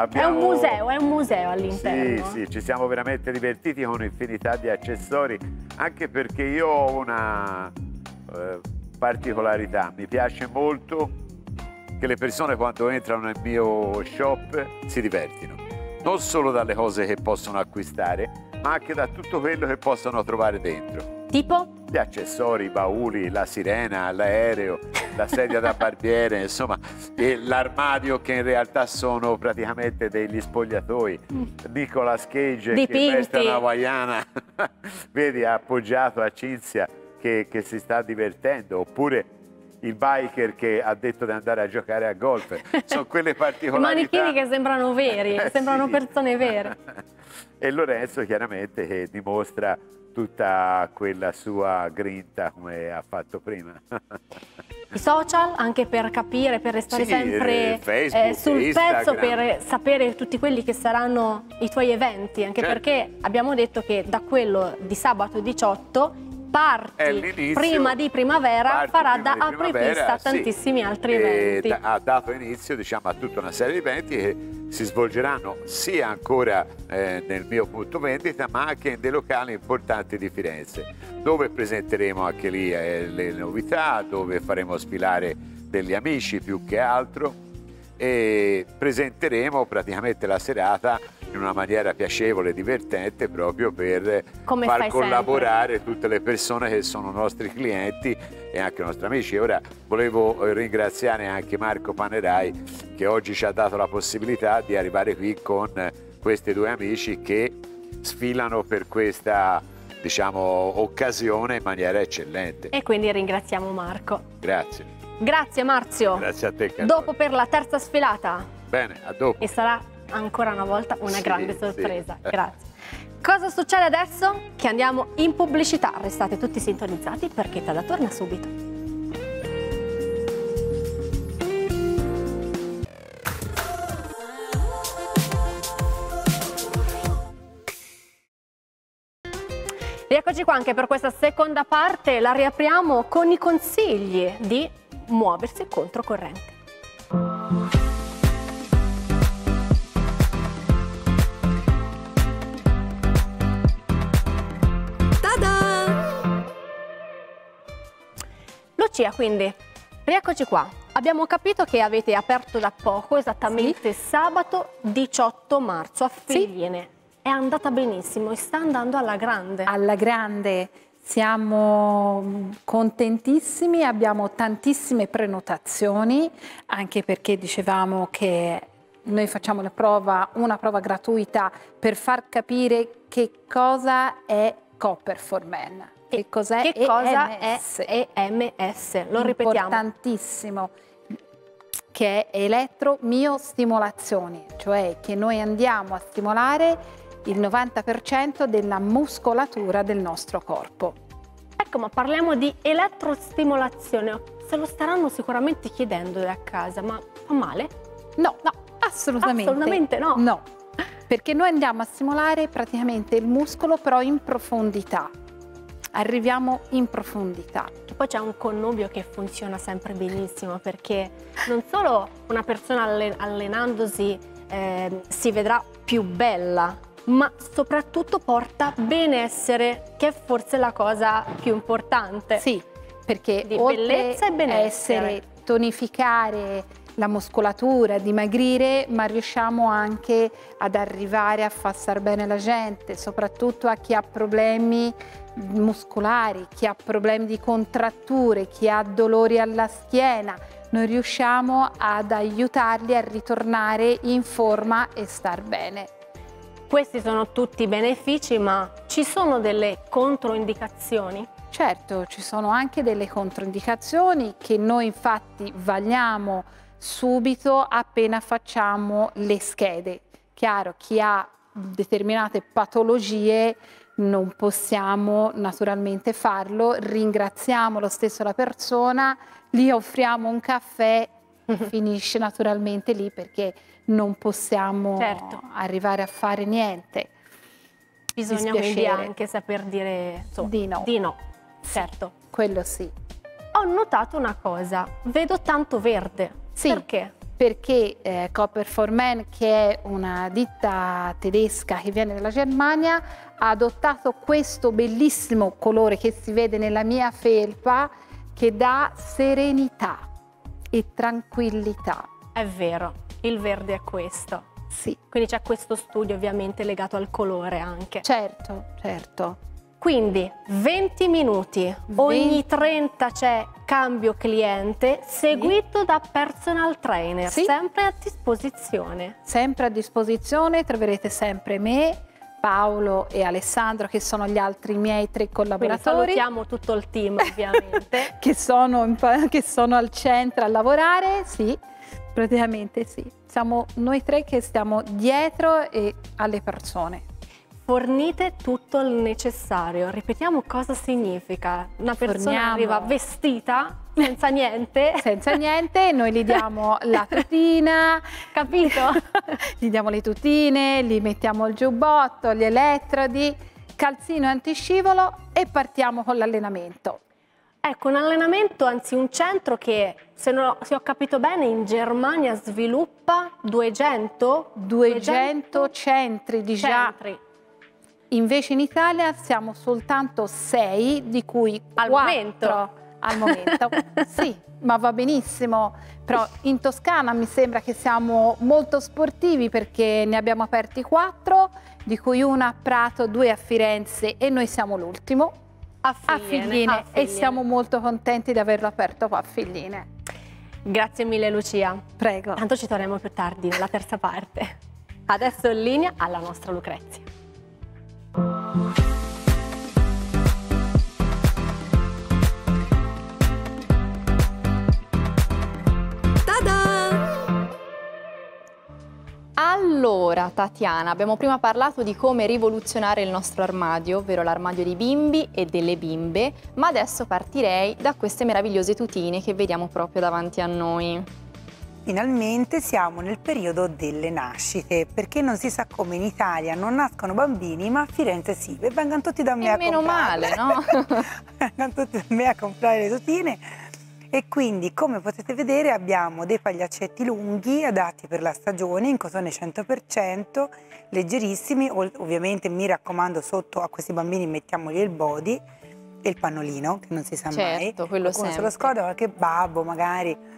Speaker 3: È
Speaker 6: Abbiamo-
Speaker 3: un museo, è un museo
Speaker 6: Sì,
Speaker 3: all'interno.
Speaker 6: sì, ci siamo veramente divertiti con un'infinità di accessori, anche perché io ho una eh, particolarità, mi piace molto che le persone quando entrano nel mio shop si divertino, non solo dalle cose che possono acquistare, ma anche da tutto quello che possono trovare dentro.
Speaker 3: Tipo?
Speaker 6: Gli accessori, i bauli, la sirena, l'aereo, la sedia da barbiere, insomma, l'armadio che in realtà sono praticamente degli spogliatoi. Nicolas Cage
Speaker 3: Dipinti.
Speaker 6: che veste una hawaiana, vedi, ha appoggiato a Cinzia che, che si sta divertendo, oppure il biker che ha detto di andare a giocare a golf. Sono quelle
Speaker 3: I
Speaker 6: particolarità.
Speaker 3: manichini che sembrano veri,
Speaker 6: Eh,
Speaker 3: sembrano
Speaker 6: sì.
Speaker 3: persone vere.
Speaker 6: e Lorenzo chiaramente che dimostra tutta quella sua grinta come ha fatto prima.
Speaker 3: I social anche per capire, per restare
Speaker 6: Sì,
Speaker 3: sempre
Speaker 6: eh, Facebook,
Speaker 3: eh, sul
Speaker 6: Instagram.
Speaker 3: pezzo, per sapere tutti quelli che saranno i tuoi eventi, anche
Speaker 6: Certo.
Speaker 3: perché abbiamo detto che da quello di sabato 18
Speaker 6: È
Speaker 3: parti
Speaker 6: l'inizio,
Speaker 3: prima di primavera farà da apripista a
Speaker 6: sì.
Speaker 3: tantissimi altri
Speaker 6: E
Speaker 3: eventi.
Speaker 6: ha dato inizio diciamo, a tutta una serie di eventi che si svolgeranno sia ancora eh, nel mio punto vendita ma anche in dei locali importanti di Firenze dove presenteremo anche lì eh, le novità, dove faremo sfilare degli amici più che altro e presenteremo praticamente la serata in una maniera piacevole e divertente proprio per
Speaker 3: Come
Speaker 6: far collaborare tutte le persone che sono nostri clienti e anche nostri amici. Ora volevo eh, ringraziare anche Marco Panerai che oggi ci ha dato la possibilità di arrivare qui con questi due amici che sfilano per questa diciamo, occasione in maniera eccellente.
Speaker 3: E quindi ringraziamo Marco.
Speaker 6: Grazie.
Speaker 3: Grazie Marzio.
Speaker 6: Grazie a te Carlo.
Speaker 3: Dopo per la terza sfilata
Speaker 6: Bene, a dopo.
Speaker 3: e sarà ancora una volta una
Speaker 6: Sì,
Speaker 3: grande
Speaker 6: sì.
Speaker 3: sorpresa.
Speaker 6: Eh.
Speaker 3: Grazie. Cosa succede adesso? Che andiamo in pubblicità. Restate tutti sintonizzati perché Tada torna subito. Rieccoci qua anche per questa seconda parte, la riapriamo con i consigli di muoversi controcorrente. Lucia, quindi, rieccoci qua. Abbiamo capito che avete aperto da poco, esattamente sabato 18 marzo a Figline. È andata benissimo e sta andando alla grande.
Speaker 7: Alla grande siamo contentissimi, abbiamo tantissime prenotazioni, anche perché dicevamo che noi facciamo la prova, una prova gratuita per far capire che cosa è Copper for Men. Che cos'è
Speaker 3: Che cosa
Speaker 7: EMS.
Speaker 3: è EMS? Lo ripetiamo.
Speaker 7: Importantissimo che è elettromiostimolazione, cioè che noi andiamo a stimolare il 90% della muscolatura del nostro corpo.
Speaker 3: Ecco, ma parliamo di elettrostimolazione. Se lo staranno sicuramente chiedendo da casa, ma fa male?
Speaker 7: No, no, assolutamente.
Speaker 3: Assolutamente no.
Speaker 7: No, perché noi andiamo a stimolare praticamente il muscolo però in profondità. Arriviamo in profondità.
Speaker 3: E poi c'è un connubio che funziona sempre benissimo perché non solo una persona alle- allenandosi eh, si vedrà più bella, ma soprattutto porta benessere, che è forse la cosa più importante.
Speaker 7: Sì, perché
Speaker 3: Di
Speaker 7: oltre
Speaker 3: bellezza e benessere.
Speaker 7: essere tonificare la muscolatura, dimagrire, ma riusciamo anche ad arrivare a far star bene la gente, soprattutto a chi ha problemi muscolari, chi ha problemi di contratture, chi ha dolori alla schiena. Noi riusciamo ad aiutarli a ritornare in forma e star bene.
Speaker 3: Questi sono tutti benefici, ma ci sono delle controindicazioni?
Speaker 7: Certo, ci sono anche delle controindicazioni che noi infatti vagliamo subito appena facciamo le schede. Chiaro, chi ha determinate patologie non possiamo naturalmente farlo, ringraziamo lo stesso la persona, gli offriamo un caffè, finisce naturalmente lì perché non possiamo
Speaker 3: Certo.
Speaker 7: arrivare a fare niente.
Speaker 3: Bisogna quindi anche saper dire insomma,
Speaker 7: Di no.
Speaker 3: Di no, certo.
Speaker 7: Quello sì.
Speaker 3: Ho notato una cosa, vedo tanto verde.
Speaker 7: Sì.
Speaker 3: Perché?
Speaker 7: Perché eh, Copper for Men, che è una ditta tedesca che viene dalla Germania, ha adottato questo bellissimo colore che si vede nella mia felpa che dà serenità e tranquillità.
Speaker 3: È vero, il verde è questo.
Speaker 7: Sì,
Speaker 3: Quindi c'è questo studio ovviamente legato al colore anche.
Speaker 7: certo, certo.
Speaker 3: Quindi 20 minuti, ogni 30 c'è cambio cliente, seguito da personal trainer,
Speaker 7: Sì.
Speaker 3: sempre a disposizione.
Speaker 7: Sempre a disposizione, troverete sempre me, Paolo e Alessandro che sono gli altri miei tre
Speaker 3: Quindi
Speaker 7: collaboratori.
Speaker 3: salutiamo tutto il team ovviamente.
Speaker 7: che sono, che sono al centro a lavorare, sì, praticamente sì. Siamo noi tre che stiamo dietro e alle persone.
Speaker 3: Fornite tutto il necessario. Ripetiamo cosa significa. Una persona
Speaker 7: Forniamo.
Speaker 3: arriva vestita, senza niente.
Speaker 7: Senza niente, noi gli diamo la tutina,
Speaker 3: Capito?
Speaker 7: gli diamo le tutine, gli mettiamo il giubbotto, gli elettrodi, calzino antiscivolo e partiamo con l'allenamento.
Speaker 3: Ecco, un allenamento, anzi un centro che, se, non ho, se ho capito bene, in Germania sviluppa 200,
Speaker 7: 200 centri di
Speaker 3: centri.
Speaker 7: Invece in Italia siamo soltanto 6, di cui
Speaker 3: Al
Speaker 7: 4
Speaker 3: momento?
Speaker 7: al momento. sì, ma va benissimo. Però in Toscana mi sembra che siamo molto sportivi perché ne abbiamo aperti 4, di cui una a Prato, due a Firenze e noi siamo l'ultimo
Speaker 3: A
Speaker 7: a
Speaker 3: Figline,
Speaker 7: Figline
Speaker 3: a
Speaker 7: e
Speaker 3: Figline.
Speaker 7: siamo molto contenti di averlo aperto qua a Figline.
Speaker 3: Grazie mille Lucia.
Speaker 7: Prego.
Speaker 3: Tanto ci torneremo più tardi nella terza parte. Adesso in linea alla nostra Lucrezia.
Speaker 8: Allora, Tatiana, abbiamo prima parlato di come rivoluzionare il nostro armadio, ovvero l'armadio dei bimbi e delle bimbe, ma adesso partirei da queste meravigliose tutine che vediamo proprio davanti a noi.
Speaker 9: Finalmente siamo nel periodo delle nascite, perché non si sa come in Italia non nascono bambini, ma a Firenze sì, e vengono tutti da me
Speaker 8: E
Speaker 9: a
Speaker 8: meno
Speaker 9: comprarle.
Speaker 8: male, no?
Speaker 9: vengono tutti da me a comprare le tutine e quindi come potete vedere abbiamo dei pagliaccetti lunghi adatti per la stagione in cotone 100%, leggerissimi, ov- ovviamente mi raccomando sotto a questi bambini mettiamogli il body e il pannolino che non si sa mai.
Speaker 8: Certo, quello
Speaker 9: Qualcuno se lo
Speaker 8: sempre.
Speaker 9: scorda, qualche babbo magari.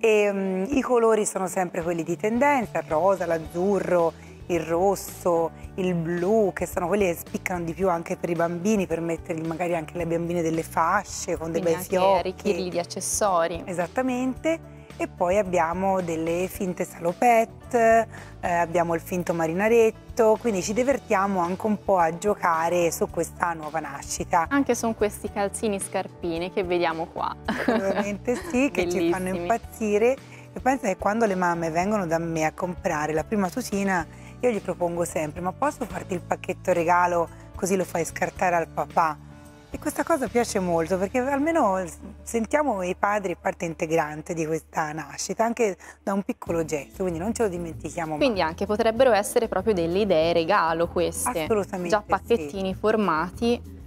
Speaker 9: E, mm, I colori sono sempre quelli di tendenza, il rosa, l'azzurro, il rosso, il blu, che sono quelli che spiccano di più anche per i bambini, per mettergli magari anche le bambine delle fasce con dei
Speaker 8: Quindi
Speaker 9: bei
Speaker 8: anche
Speaker 9: fiocchi.
Speaker 8: arricchirli di accessori.
Speaker 9: Esattamente. E poi abbiamo delle finte salopette, eh, abbiamo il finto marinaretto, quindi ci divertiamo anche un po' a giocare su questa nuova nascita.
Speaker 8: Anche su questi calzini scarpine che vediamo qua.
Speaker 9: Assolutamente sì, che ci fanno impazzire. E pensa che quando le mamme vengono da me a comprare la prima tutina, io gli propongo sempre, ma posso farti il pacchetto regalo così lo fai scartare al papà? E questa cosa piace molto perché almeno sentiamo i padri parte integrante di questa nascita, anche da un piccolo gesto, quindi non ce lo dimentichiamo mai.
Speaker 8: Quindi anche potrebbero essere proprio delle idee regalo queste.
Speaker 9: Assolutamente
Speaker 8: Già
Speaker 9: sì.
Speaker 8: pacchettini formati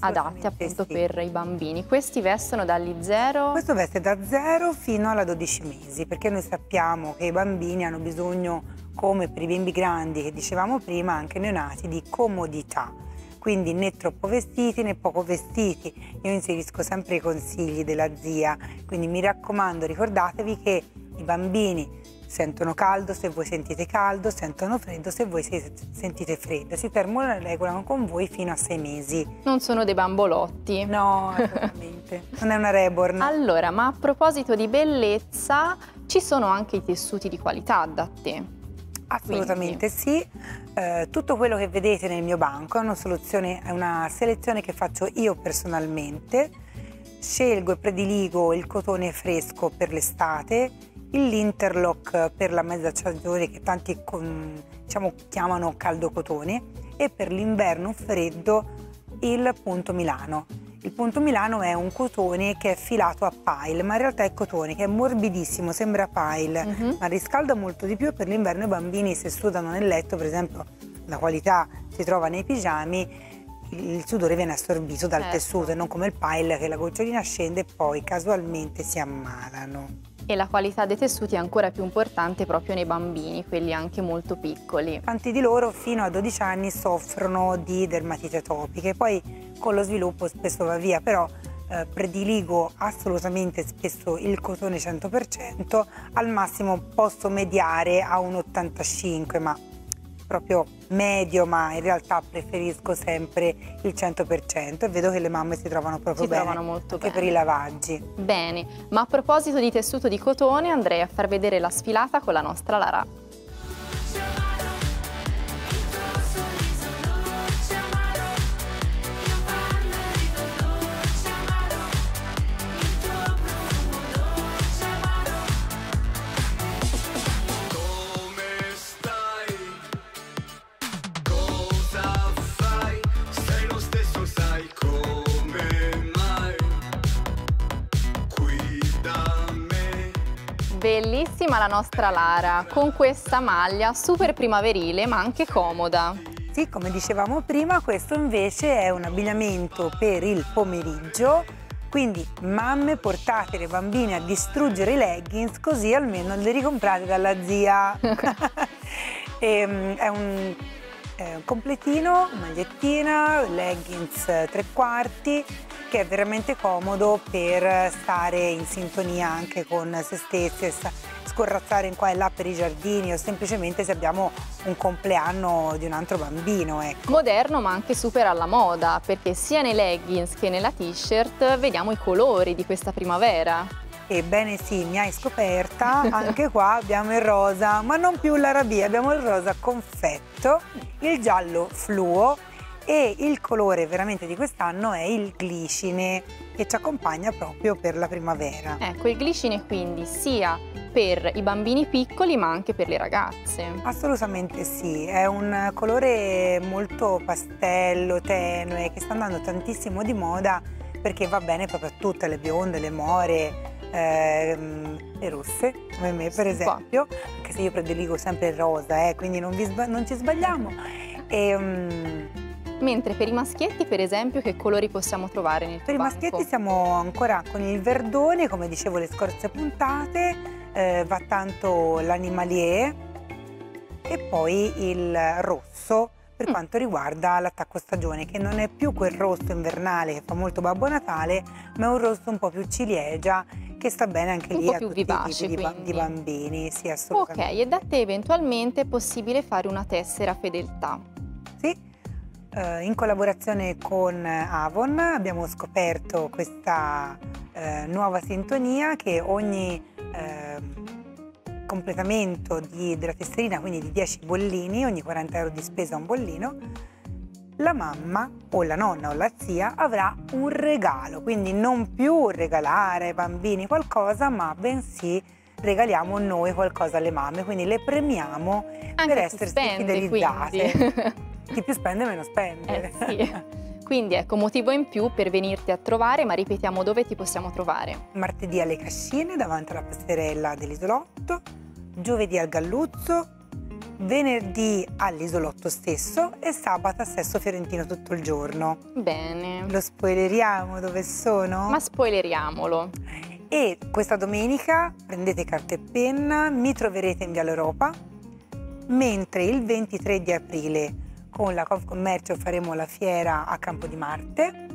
Speaker 8: adatti appunto
Speaker 9: sì.
Speaker 8: per i bambini. Questi vestono dagli zero.
Speaker 9: Questo veste da 0 fino alla 12 mesi, perché noi sappiamo che i bambini hanno bisogno, come per i bimbi grandi che dicevamo prima, anche neonati, di comodità. Quindi né troppo vestiti né poco vestiti. Io inserisco sempre i consigli della zia, quindi mi raccomando, ricordatevi che i bambini sentono caldo se voi sentite caldo, sentono freddo se voi se- sentite freddo. Si termoregolano con voi fino a 6 mesi.
Speaker 8: Non sono dei bambolotti.
Speaker 9: No, assolutamente. non è una reborn.
Speaker 8: Allora, ma a proposito di bellezza, ci sono anche i tessuti di qualità da te.
Speaker 9: Assolutamente sì, Eh, tutto quello che vedete nel mio banco è una, soluzione, è una selezione che faccio io personalmente. Scelgo e prediligo il cotone fresco per l'estate, l'interlock per la mezza stagione che tanti con- diciamo, chiamano caldo cotone e per l'inverno freddo il punto Milano. Il punto Milano è un cotone che è filato a pile, ma in realtà è cotone che è morbidissimo, sembra pile,
Speaker 8: Mhm.
Speaker 9: ma riscalda molto di più e per l'inverno i bambini se sudano nel letto, per esempio la qualità si trova nei pigiami, il il sudore viene assorbito dal
Speaker 8: Certo.
Speaker 9: tessuto e non come il pile che la gocciolina scende e poi casualmente si ammalano.
Speaker 8: E la qualità dei tessuti è ancora più importante proprio nei bambini, quelli anche molto piccoli.
Speaker 9: Tanti di loro fino a 12 anni soffrono di dermatite atopiche, poi con lo sviluppo spesso va via, però eh, prediligo assolutamente spesso il cotone 100%, al massimo posso mediare a un 85, ma proprio medio, ma in realtà preferisco sempre il 100% e vedo che le mamme si trovano proprio
Speaker 8: Si
Speaker 9: bene
Speaker 8: trovano molto
Speaker 9: anche
Speaker 8: bene.
Speaker 9: per i lavaggi.
Speaker 8: Bene, ma a proposito di tessuto di cotone andrei a far vedere la sfilata con la nostra Lara. Bellissima la nostra Lara, con questa maglia super primaverile ma anche comoda.
Speaker 9: Sì, come dicevamo prima, questo invece è un abbigliamento per il pomeriggio, quindi mamme portate le bambine a distruggere i leggings così almeno le ricomprate dalla zia. e, ehm, è un eh, completino, magliettina, leggings tre quarti, che è veramente comodo per stare in sintonia anche con se stessi, scorrazzare in qua e là per i giardini o semplicemente se abbiamo un compleanno di un altro bambino. Ecco.
Speaker 8: Moderno ma anche super alla moda perché sia nei leggings che nella t-shirt vediamo i colori di questa primavera.
Speaker 9: Ebbene sì, mi hai scoperta, anche qua abbiamo il rosa, ma non più l'arabia, abbiamo il rosa confetto, il giallo fluo e il colore veramente di quest'anno è il glicine che ci accompagna proprio per la primavera.
Speaker 8: Ecco, il glicine quindi sia per i bambini piccoli ma anche per le ragazze.
Speaker 9: Assolutamente sì, è un colore molto pastello, tenue, che sta andando tantissimo di moda perché va bene proprio a tutte le bionde, le more, ehm, le rosse, come me per esempio, anche se io prediligo sempre il rosa, eh, quindi non, non, ci sbagliamo. E, um,
Speaker 8: Mentre per i maschietti, per esempio, che colori possiamo trovare nel
Speaker 9: Per i maschietti siamo ancora con il verdone, come dicevo le scorse puntate, eh, va tanto l'animalier e poi il rosso per mm. quanto riguarda l'attacco stagione, che non è più quel rosso invernale che fa molto Babbo Natale, ma è un rosso un po' più ciliegia che sta bene anche
Speaker 8: un
Speaker 9: lì a
Speaker 8: tutti
Speaker 9: vivace,
Speaker 8: i tipi
Speaker 9: di, di, bambini. Sì, assolutamente.
Speaker 8: Ok, e da te eventualmente è possibile fare una tessera fedeltà?
Speaker 9: Sì, eh, in collaborazione con Avon abbiamo scoperto questa eh, nuova sintonia che ogni eh, completamento di, della tesserina, quindi di 10 bollini, ogni 40 euro di spesa un bollino, la mamma o la nonna o la zia avrà un regalo, quindi non più regalare ai bambini qualcosa, ma bensì regaliamo noi qualcosa alle mamme, quindi le premiamo
Speaker 8: Anche
Speaker 9: per essere fidelizzate. Chi più spende meno spende.
Speaker 8: Eh sì. Quindi ecco, motivo in più per venirti a trovare, ma ripetiamo dove ti possiamo trovare.
Speaker 9: Martedì alle Cascine, davanti alla passerella dell'isolotto, giovedì al Galluzzo, venerdì all'isolotto stesso e sabato a Sesto Fiorentino tutto il giorno.
Speaker 8: Bene.
Speaker 9: Lo spoileriamo dove sono?
Speaker 8: Ma spoileriamolo.
Speaker 9: E questa domenica prendete carta e penna, mi troverete in Via Europa, mentre il 23 di aprile con la Confcommercio faremo la fiera a Campo di Marte.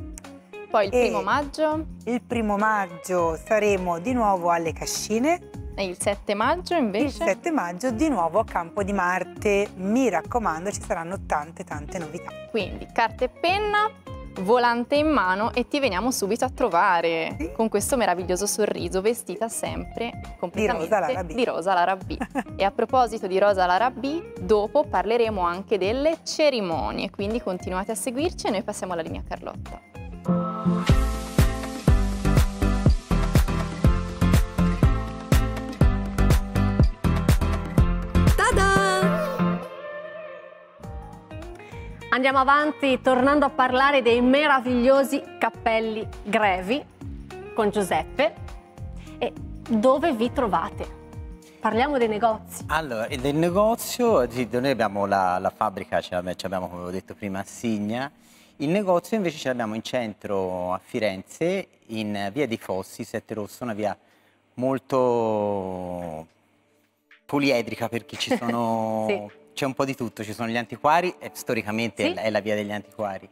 Speaker 8: Poi il primo maggio?
Speaker 9: Il primo maggio saremo di nuovo alle Cascine.
Speaker 8: E il 7 maggio invece?
Speaker 9: Il 7 maggio di nuovo a Campo di Marte. Mi raccomando, ci saranno tante tante novità.
Speaker 8: Quindi carta e penna, volante in mano e ti veniamo subito a trovare sì. con questo meraviglioso sorriso vestita sempre completamente
Speaker 9: di Rosa Lara B.
Speaker 8: Di Rosa e a proposito di Rosa Lara B, dopo parleremo anche delle cerimonie, quindi continuate a seguirci e noi passiamo alla linea Carlotta.
Speaker 3: Andiamo avanti tornando a parlare dei meravigliosi cappelli grevi con Giuseppe. E dove vi trovate? Parliamo dei negozi.
Speaker 10: Allora, del negozio, noi abbiamo la, la fabbrica, ce l'abbiamo come avevo detto prima a Signa, il negozio invece ce l'abbiamo in centro a Firenze, in via dei Fossi, Sette Rosso, una via molto poliedrica perché ci sono sì c'è un po' di tutto, ci sono gli antiquari, e storicamente sì? è la via degli antiquari.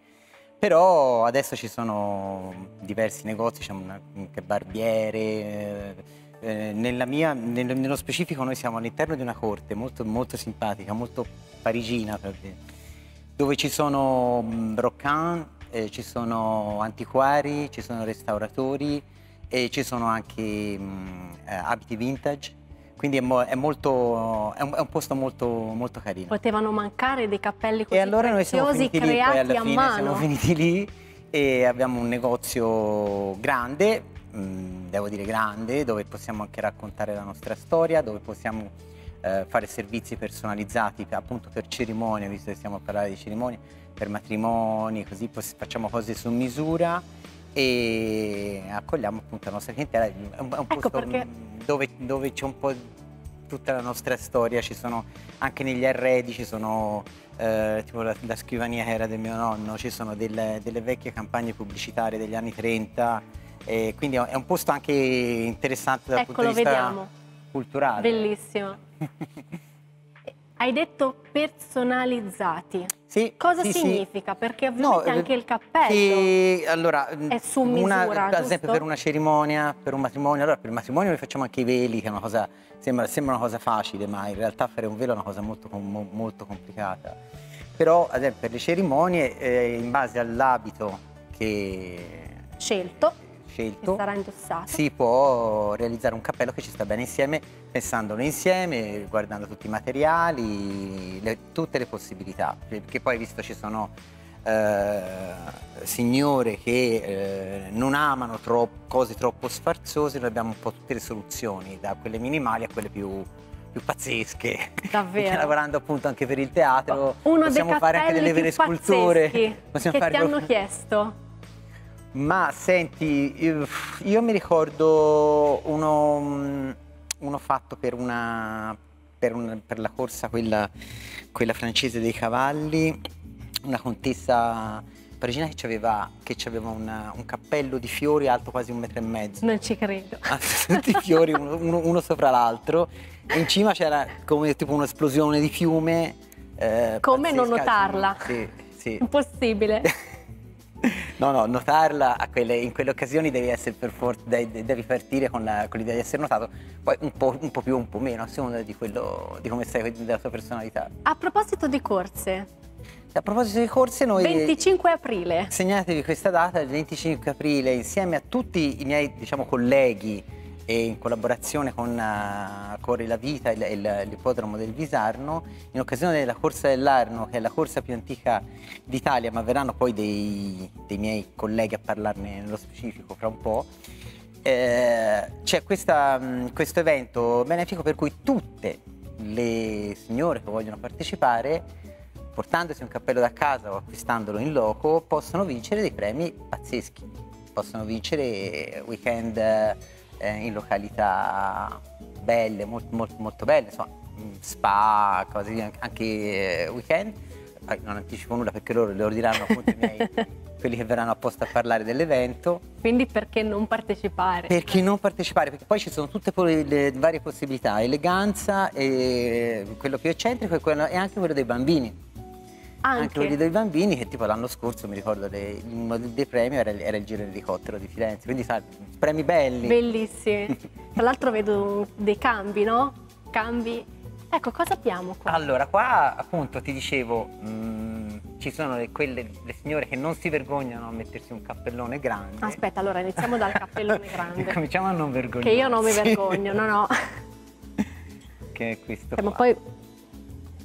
Speaker 10: Però adesso ci sono diversi negozi, c'è anche barbiere. Eh, eh mia, nel, nello specifico noi siamo all'interno di una corte molto, molto simpatica, molto parigina, dove ci sono broccan, eh, ci sono antiquari, ci sono restauratori e ci sono anche mh, eh, abiti vintage quindi è, mo, è, molto, è, un, è, un, posto molto, molto carino.
Speaker 3: Potevano mancare dei cappelli così
Speaker 10: e allora
Speaker 3: noi
Speaker 10: siamo finiti
Speaker 3: lì,
Speaker 10: poi alla
Speaker 3: fine
Speaker 10: mano. siamo finiti lì e abbiamo un negozio grande, mh, mm, devo dire grande, dove possiamo anche raccontare la nostra storia, dove possiamo eh, fare servizi personalizzati appunto per cerimonie, visto che stiamo a parlare di cerimonie, per matrimoni, così facciamo cose su misura e accogliamo appunto la nostra clientela. È un, è un
Speaker 3: Ecco
Speaker 10: posto
Speaker 3: perché-
Speaker 10: dove, dove c'è un po' tutta la nostra storia, ci sono anche negli arredi, ci sono eh, tipo la, la scrivania che era del mio nonno, ci sono delle, delle vecchie campagne pubblicitarie degli anni 30, e quindi è un posto anche interessante dal
Speaker 3: Ecco,
Speaker 10: punto di vista
Speaker 3: vediamo.
Speaker 10: culturale.
Speaker 3: Bellissimo. Hai detto personalizzati.
Speaker 10: Sì,
Speaker 3: Cosa
Speaker 10: sì, sì.
Speaker 3: significa? Perché ovviamente
Speaker 10: eh,
Speaker 3: anche il cappello
Speaker 10: Che, allora,
Speaker 3: è su
Speaker 10: una-
Speaker 3: misura,
Speaker 10: ad esempio
Speaker 3: giusto?
Speaker 10: per una cerimonia, per un matrimonio, allora per il matrimonio noi facciamo anche i veli, che è una cosa, sembra, sembra una cosa facile, ma in realtà fare un velo è una cosa molto, molto complicata. Però ad esempio per le cerimonie, eh, in base all'abito che
Speaker 3: scelto, che
Speaker 10: scelto,
Speaker 3: sarà indossato.
Speaker 10: si può realizzare un cappello che ci sta bene insieme, pensandolo insieme, guardando tutti i materiali, le- tutte le possibilità. Perché poi visto ci sono eh, signore che eh, non amano tro- cose troppo sfarzose, noi abbiamo un po' tutte le soluzioni, da quelle minimali a quelle più, più pazzesche.
Speaker 3: Davvero.
Speaker 10: Lavorando appunto anche per il teatro,
Speaker 3: Uno
Speaker 10: possiamo fare anche delle vere sculture. Possiamo
Speaker 3: che ti hanno
Speaker 10: proprio-
Speaker 3: chiesto.
Speaker 10: ma senti, io, io mi ricordo uno, mm, uno fatto per, una, per, un- per la corsa, quella, quella francese dei cavalli, una contessa parigina che aveva, che c'aveva una- un cappello di fiori alto quasi un metro e mezzo.
Speaker 3: Non ci credo.
Speaker 10: Tutti i fiori uno, uno- uno sopra l'altro in cima c'era come tipo un'esplosione di fiume. eh,
Speaker 3: Come non
Speaker 10: pazzesca,
Speaker 3: notarla?
Speaker 10: Sì, sì.
Speaker 3: Impossibile.
Speaker 10: No, no, notarla quelle- in quelle occasioni devi essere per forza, devi, devi partire con, l'idea di essere notato, poi un po', un po' più o un po' meno, a seconda di, quello, di come sei, della tua personalità.
Speaker 3: A proposito di corse,
Speaker 10: A proposito di corse, noi
Speaker 3: 25 aprile.
Speaker 10: segnatevi questa data, il 25 aprile, insieme a tutti i miei diciamo, colleghi e in collaborazione con uh, Corri la Vita e l'ippodromo del Visarno, in occasione della Corsa dell'Arno, che è la corsa più antica d'Italia, ma verranno poi dei, dei miei colleghi a parlarne nello specifico fra un po'. eh, c'è questo evento benefico per cui tutte le signore che vogliono partecipare portandosi un cappello da casa o acquistandolo in loco, possono vincere dei premi pazzeschi. Possono vincere weekend eh, in località belle, molto, molto, molto belle, insomma, mm, spa, cose anche eh, weekend. Non anticipo nulla perché loro lo diranno appunto i miei, quelli che verranno apposta a parlare dell'evento.
Speaker 3: Quindi perché non partecipare?
Speaker 10: Perché non partecipare? Perché poi ci sono tutte le varie possibilità, eleganza, e quello più eccentrico e anche quello dei bambini anche quelli dei bambini che tipo l'anno scorso mi ricordo le- uno dei premi era, il- era il giro elicottero di Firenze quindi sai premi belli
Speaker 3: Bellissimi. Tra l'altro vedo dei cambi, no? Cambi. Ecco, cosa abbiamo qua?
Speaker 10: allora qua appunto ti dicevo mh, ci sono le, quelle, le signore che non si vergognano a mettersi un cappellone grande
Speaker 3: Aspetta, allora iniziamo dal cappellone grande.
Speaker 10: cominciamo a non vergognarsi
Speaker 3: Che io non mi vergogno, no, no.
Speaker 10: che è questo
Speaker 3: ma poi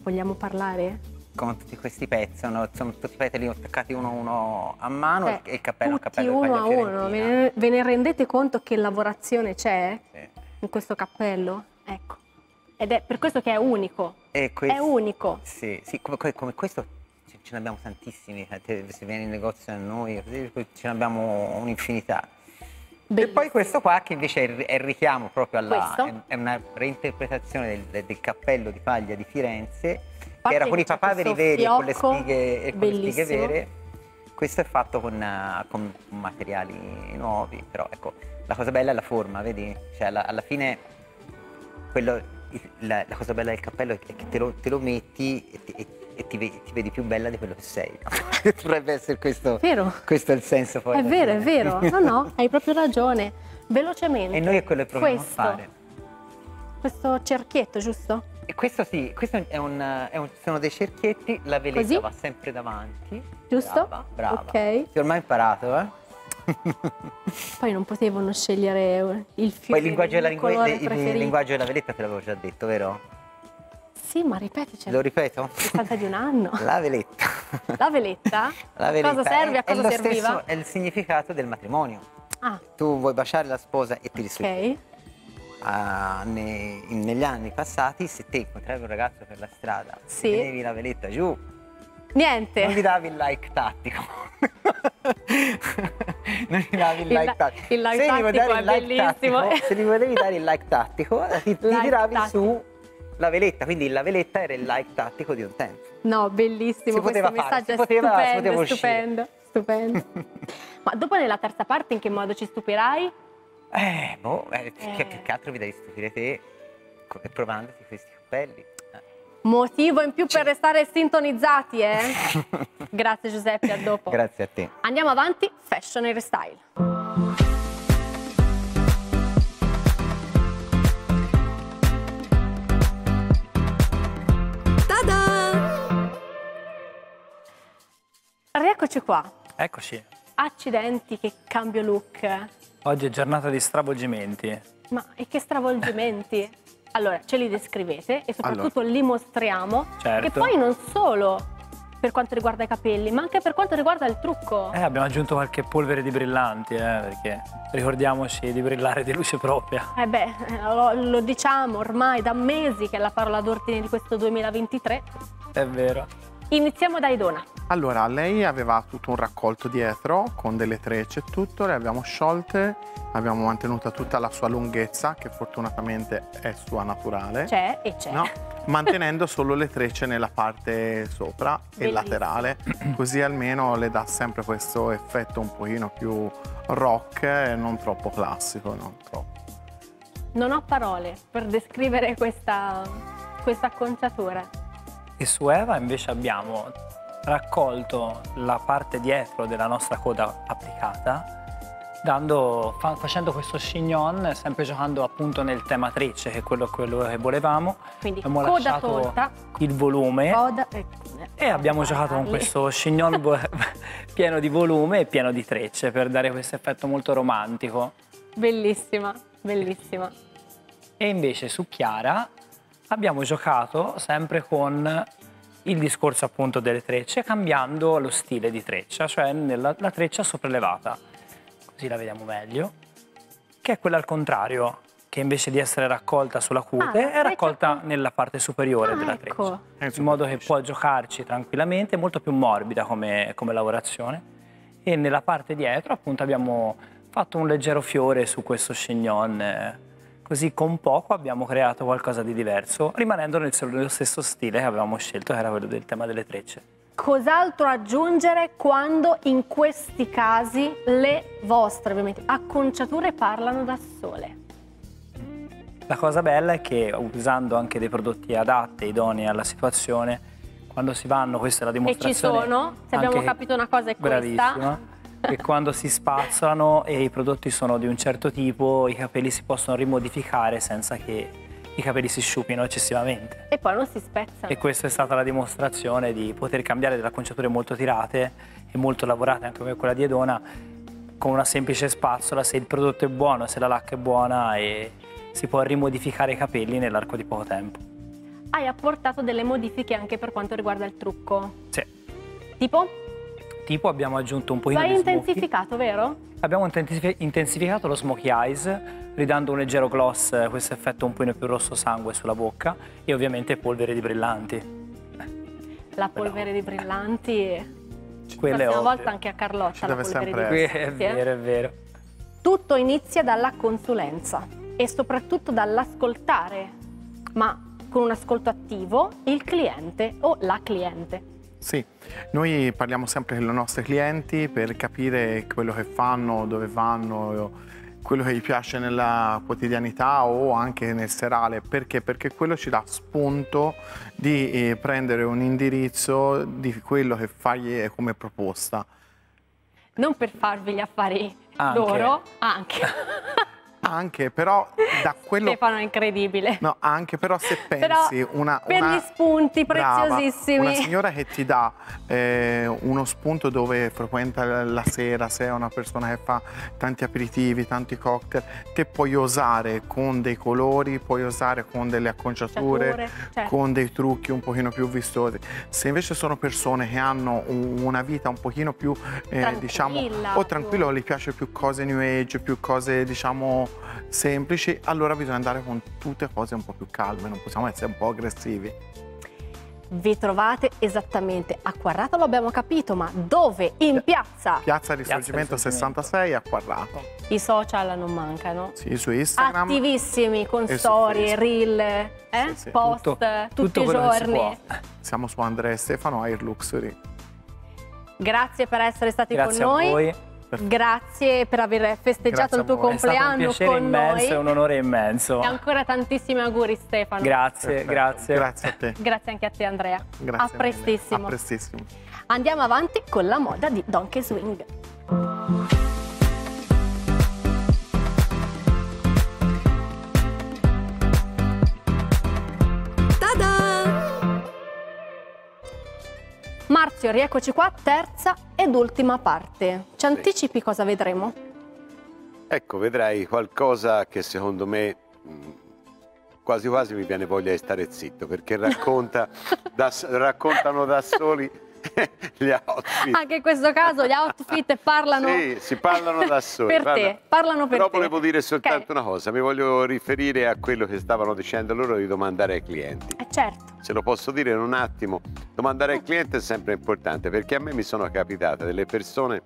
Speaker 3: vogliamo parlare?
Speaker 10: Con tutti questi pezzi sono, sono tutti petali attaccati uno a uno a mano
Speaker 3: Cioè,
Speaker 10: e il cappello
Speaker 3: Tutti
Speaker 10: cappello
Speaker 3: uno a uno. Ve ne, ve ne rendete conto che lavorazione c'è in questo cappello? Ecco. Ed è per questo che è unico.
Speaker 10: Questo-
Speaker 3: È unico.
Speaker 10: Sì, sì, come, come- questo ce ne abbiamo tantissimi, eh, se vieni in negozio da noi, ce ne abbiamo un'infinità. E poi questo qua che invece è il, richiamo proprio alla...
Speaker 3: Questo?
Speaker 10: È, una reinterpretazione del, del- cappello di paglia di Firenze,
Speaker 3: parte
Speaker 10: era con i papaveri veri e con le spighe, e con le spighe vere. Questo è fatto con, eh, con materiali nuovi, però ecco, la cosa bella è la forma, vedi? Cioè alla, alla fine quello- la, la cosa bella del cappello è che te lo, te lo metti e, ti, e- e ti ve- ti vedi più bella di quello che sei. Dovrebbe essere questo,
Speaker 3: Vero.
Speaker 10: questo è il senso poi.
Speaker 3: È vero, è vero. No, no, hai proprio ragione. Velocemente.
Speaker 10: E noi è quello che proviamo
Speaker 3: questo,
Speaker 10: a fare.
Speaker 3: Questo cerchietto, giusto?
Speaker 10: E questo sì, questo è un, è un- sono dei cerchietti, la veletta
Speaker 3: Così?
Speaker 10: va sempre davanti.
Speaker 3: Giusto?
Speaker 10: Brava, brava.
Speaker 3: Ok.
Speaker 10: Ti ho ormai imparato, eh?
Speaker 3: Poi non potevano scegliere il fiore
Speaker 10: Poi il linguaggio, della
Speaker 3: colore
Speaker 10: il linguaggio della veletta te l'avevo già detto, vero?
Speaker 3: Sì, ma ripeticelo.
Speaker 10: Lo ripeto?
Speaker 3: A distanza di un anno.
Speaker 10: La veletta.
Speaker 3: La veletta?
Speaker 10: La veletta
Speaker 3: cosa serve?
Speaker 10: è-
Speaker 3: A cosa
Speaker 10: è lo
Speaker 3: serviva?
Speaker 10: stesso- è il significato del matrimonio.
Speaker 3: Ah,
Speaker 10: Tu vuoi baciare la sposa e ti rispetti. Ah, ne- negli anni passati, se te incontravi un ragazzo per la strada
Speaker 3: Sì.
Speaker 10: tenevi la veletta giù,
Speaker 3: Niente.
Speaker 10: non gli davi il like tattico. non mi davi il like tattico.
Speaker 3: Il like
Speaker 10: se
Speaker 3: tattico
Speaker 10: dare
Speaker 3: è
Speaker 10: il like
Speaker 3: bellissimo.
Speaker 10: tattico, se mi volevi dare il like tattico, ti, ti
Speaker 3: Like
Speaker 10: tiravi
Speaker 3: tattico.
Speaker 10: su la veletta, quindi la veletta era il like tattico di un tempo.
Speaker 3: No, bellissimo,
Speaker 10: Si
Speaker 3: questo
Speaker 10: poteva fare,
Speaker 3: messaggio è
Speaker 10: poteva-
Speaker 3: stupendo, stupendo, stupendo. Ma dopo nella terza parte in che modo ci stupirai?
Speaker 10: Eh, boh, eh,
Speaker 3: Eh.
Speaker 10: Che, che altro mi devi stupire te co- provandoti questi cappelli?
Speaker 3: Motivo in più per restare sintonizzati, eh? Grazie Giuseppe, a dopo.
Speaker 10: Grazie a te.
Speaker 3: Andiamo avanti, fashion e restyle.
Speaker 2: Ta-da!
Speaker 3: Rieccoci qua.
Speaker 5: Eccoci,
Speaker 3: Accidenti, che cambio look.
Speaker 5: Oggi è giornata di stravolgimenti.
Speaker 3: Ma e che stravolgimenti? Allora, ce li descrivete e soprattutto li mostriamo.
Speaker 5: Certo.
Speaker 3: E poi non solo per quanto riguarda i capelli, ma anche per quanto riguarda il trucco.
Speaker 5: Eh, abbiamo aggiunto qualche polvere di brillanti, eh, perché ricordiamoci di brillare di luce propria.
Speaker 3: Eh beh, lo, lo diciamo ormai da mesi che è la parola d'ordine di questo 2023.
Speaker 5: È vero.
Speaker 3: Iniziamo da Idona.
Speaker 4: Allora, lei aveva tutto un raccolto dietro con delle trecce e tutto, le abbiamo sciolte, abbiamo mantenuta tutta la sua lunghezza, che fortunatamente è sua naturale.
Speaker 3: C'è e c'è.
Speaker 4: No, mantenendo solo le trecce nella parte sopra e
Speaker 3: Bellissimo.
Speaker 4: laterale, così almeno le dà sempre questo effetto un pochino più rock e non troppo classico, non troppo.
Speaker 3: Non ho parole per descrivere questa, questa acconciatura.
Speaker 5: E su Eva invece abbiamo raccolto la parte dietro della nostra coda applicata, dando- fa- facendo questo chignon, sempre giocando appunto nel tema trecce, che è quello, quello che volevamo.
Speaker 3: Quindi
Speaker 5: abbiamo
Speaker 3: coda
Speaker 5: lasciato
Speaker 3: tolta,
Speaker 5: il volume
Speaker 3: coda e,
Speaker 5: e abbiamo giocato con questo chignon pieno di volume e pieno di trecce per dare questo effetto molto romantico.
Speaker 3: Bellissima, bellissima.
Speaker 5: E invece su Chiara abbiamo giocato sempre con il discorso appunto delle trecce, cambiando lo stile di treccia, cioè nella, la treccia sopraelevata, così la vediamo meglio, che è quella al contrario, che invece di essere raccolta sulla cute
Speaker 3: Ah,
Speaker 5: è raccolta nella parte superiore
Speaker 3: Ah,
Speaker 5: della
Speaker 3: ecco.
Speaker 5: treccia, in modo che può giocarci tranquillamente, molto più morbida come, come lavorazione. E nella parte dietro appunto abbiamo fatto un leggero fiore su questo chignon, eh, così con poco abbiamo creato qualcosa di diverso, rimanendo nel nello stesso stile che avevamo scelto, che era quello del tema delle trecce.
Speaker 3: Cos'altro aggiungere quando in questi casi le vostre ovviamente acconciature parlano da sole?
Speaker 5: La cosa bella è che usando anche dei prodotti adatti, idonei alla situazione, quando si vanno, questa è la
Speaker 3: E ci
Speaker 5: dimostrazione.
Speaker 3: sono, se abbiamo capito una cosa è questa.
Speaker 5: Bravissima. Che quando si spazzolano e i prodotti sono di un certo tipo, i capelli si possono rimodificare senza che i capelli si sciupino eccessivamente.
Speaker 3: E poi non si spezzano.
Speaker 5: E questa è stata la dimostrazione di poter cambiare delle acconciature molto tirate e molto lavorate, anche come quella di Edona, con una semplice spazzola, se il prodotto è buono, se la lacca è buona e si può rimodificare i capelli nell'arco di poco tempo.
Speaker 3: Hai apportato delle modifiche anche per quanto riguarda il trucco.
Speaker 5: Sì.
Speaker 3: Tipo?
Speaker 5: Tipo abbiamo aggiunto un
Speaker 3: Lo
Speaker 5: pochino
Speaker 3: hai
Speaker 5: di smoky.
Speaker 3: intensificato, vero?
Speaker 5: Abbiamo intensifi- intensificato lo smokey eyes, ridando un leggero gloss, questo effetto un pochino più rosso sangue sulla bocca e ovviamente polvere di brillanti.
Speaker 3: La polvere di brillanti.
Speaker 5: Quelle
Speaker 3: La prossima volta anche a Carlotta
Speaker 4: Ci
Speaker 3: la polvere di brillanti.
Speaker 5: è
Speaker 3: eh.
Speaker 5: vero, è vero.
Speaker 3: Tutto inizia dalla consulenza e soprattutto dall'ascoltare, ma con un ascolto attivo il cliente o la cliente.
Speaker 4: Sì, noi parliamo sempre con i nostri clienti per capire quello che fanno, dove vanno, quello che gli piace nella quotidianità o anche nel serale. Perché? Perché quello ci dà spunto di eh, prendere un indirizzo di quello che fagli come proposta.
Speaker 3: Non per farvi gli affari
Speaker 4: Anche.
Speaker 3: loro, anche.
Speaker 4: Anche però da quello...
Speaker 3: Stefano è incredibile.
Speaker 4: No, anche però se
Speaker 3: Però
Speaker 4: pensi una,
Speaker 3: per
Speaker 4: una-
Speaker 3: gli spunti
Speaker 4: Brava,
Speaker 3: preziosissimi.
Speaker 4: una signora che ti dà eh, uno spunto dove frequenta la- sera, se è una persona che fa tanti aperitivi, tanti cocktail, te puoi osare con dei colori, puoi osare con delle acconciature,
Speaker 3: certo.
Speaker 4: con dei trucchi un pochino più vistosi. Se invece sono persone che hanno un- una vita un pochino più, eh, diciamo, o tranquillo, gli piace più cose new age, più cose, diciamo, semplici, allora bisogna andare con tutte cose un po' più calme, non possiamo essere un po' aggressivi.
Speaker 3: vi trovate esattamente a Quarrato, lo abbiamo capito, ma dove? In piazza?
Speaker 4: Piazza Risorgimento
Speaker 5: Piazza
Speaker 4: 66 a Quarrato.
Speaker 3: I social non mancano.
Speaker 4: Sì, su Instagram.
Speaker 3: Attivissimi con storie, reel, eh?
Speaker 4: Sì, sì.
Speaker 3: post,
Speaker 5: Tutto-
Speaker 3: tutti
Speaker 5: tutto
Speaker 3: i giorni.
Speaker 4: Siamo su Andrea e Stefano Air Luxury.
Speaker 3: Grazie per essere stati
Speaker 5: Grazie
Speaker 3: con
Speaker 5: a
Speaker 3: noi.
Speaker 5: voi.
Speaker 3: Grazie per aver festeggiato il tuo.
Speaker 5: È
Speaker 3: compleanno
Speaker 5: piacere
Speaker 3: con
Speaker 5: immenso
Speaker 3: noi.
Speaker 5: un onore immenso.
Speaker 3: E ancora tantissimi auguri Stefano.
Speaker 5: Grazie,
Speaker 4: Perfetto.
Speaker 5: grazie.
Speaker 4: Grazie a te.
Speaker 3: Grazie anche a te Andrea.
Speaker 4: Grazie
Speaker 3: a prestissimo.
Speaker 4: A prestissimo.
Speaker 3: Andiamo avanti con la moda di Donkey Swing. Marzio, rieccoci qua, terza ed ultima parte. Ci anticipi cosa vedremo?
Speaker 6: Ecco, vedrai qualcosa che secondo me mh, quasi quasi mi viene voglia di stare zitto perché racconta da raccontano da soli gli outfit.
Speaker 3: Anche in questo caso gli outfit parlano
Speaker 6: Sì, si parlano da soli.
Speaker 3: per te, parlano per
Speaker 6: Però
Speaker 3: te.
Speaker 6: volevo dire soltanto
Speaker 3: Ok.
Speaker 6: una cosa, mi voglio riferire a quello che stavano dicendo loro di domandare ai clienti.
Speaker 3: Eh, certo.
Speaker 6: Se lo posso dire in un attimo, domandare al cliente è sempre importante perché a me mi sono capitate delle persone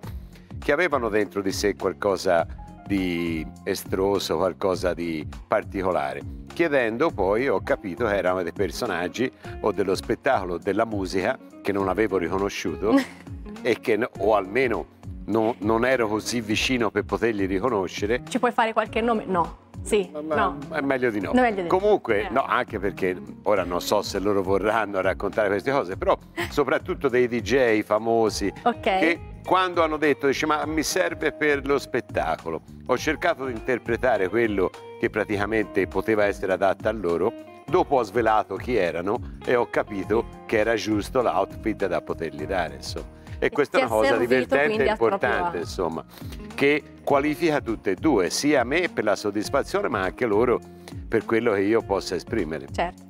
Speaker 6: che avevano dentro di sé qualcosa di estroso, qualcosa di particolare. Chiedendo poi ho capito che erano dei personaggi o dello spettacolo o della musica che non avevo riconosciuto e che, o almeno no- non ero così vicino per poterli riconoscere
Speaker 3: Ci puoi fare qualche nome? No. Sì,
Speaker 6: ma
Speaker 3: no.
Speaker 6: è meglio di no.
Speaker 3: Meglio di.
Speaker 6: Comunque,
Speaker 3: Eh.
Speaker 6: no, anche perché ora non so se loro vorranno raccontare queste cose, però soprattutto dei DJ famosi
Speaker 3: Ok.
Speaker 6: che quando hanno detto, dice, ma mi serve per lo spettacolo, ho cercato di interpretare quello che praticamente poteva essere adatto a loro, dopo ho svelato chi erano e ho capito che era giusto l'outfit da potergli dare, insomma. E questa è una cosa divertente e importante, insomma, che qualifica tutte e due, sia me per la soddisfazione, ma anche loro per quello che io possa esprimere.
Speaker 3: Certo.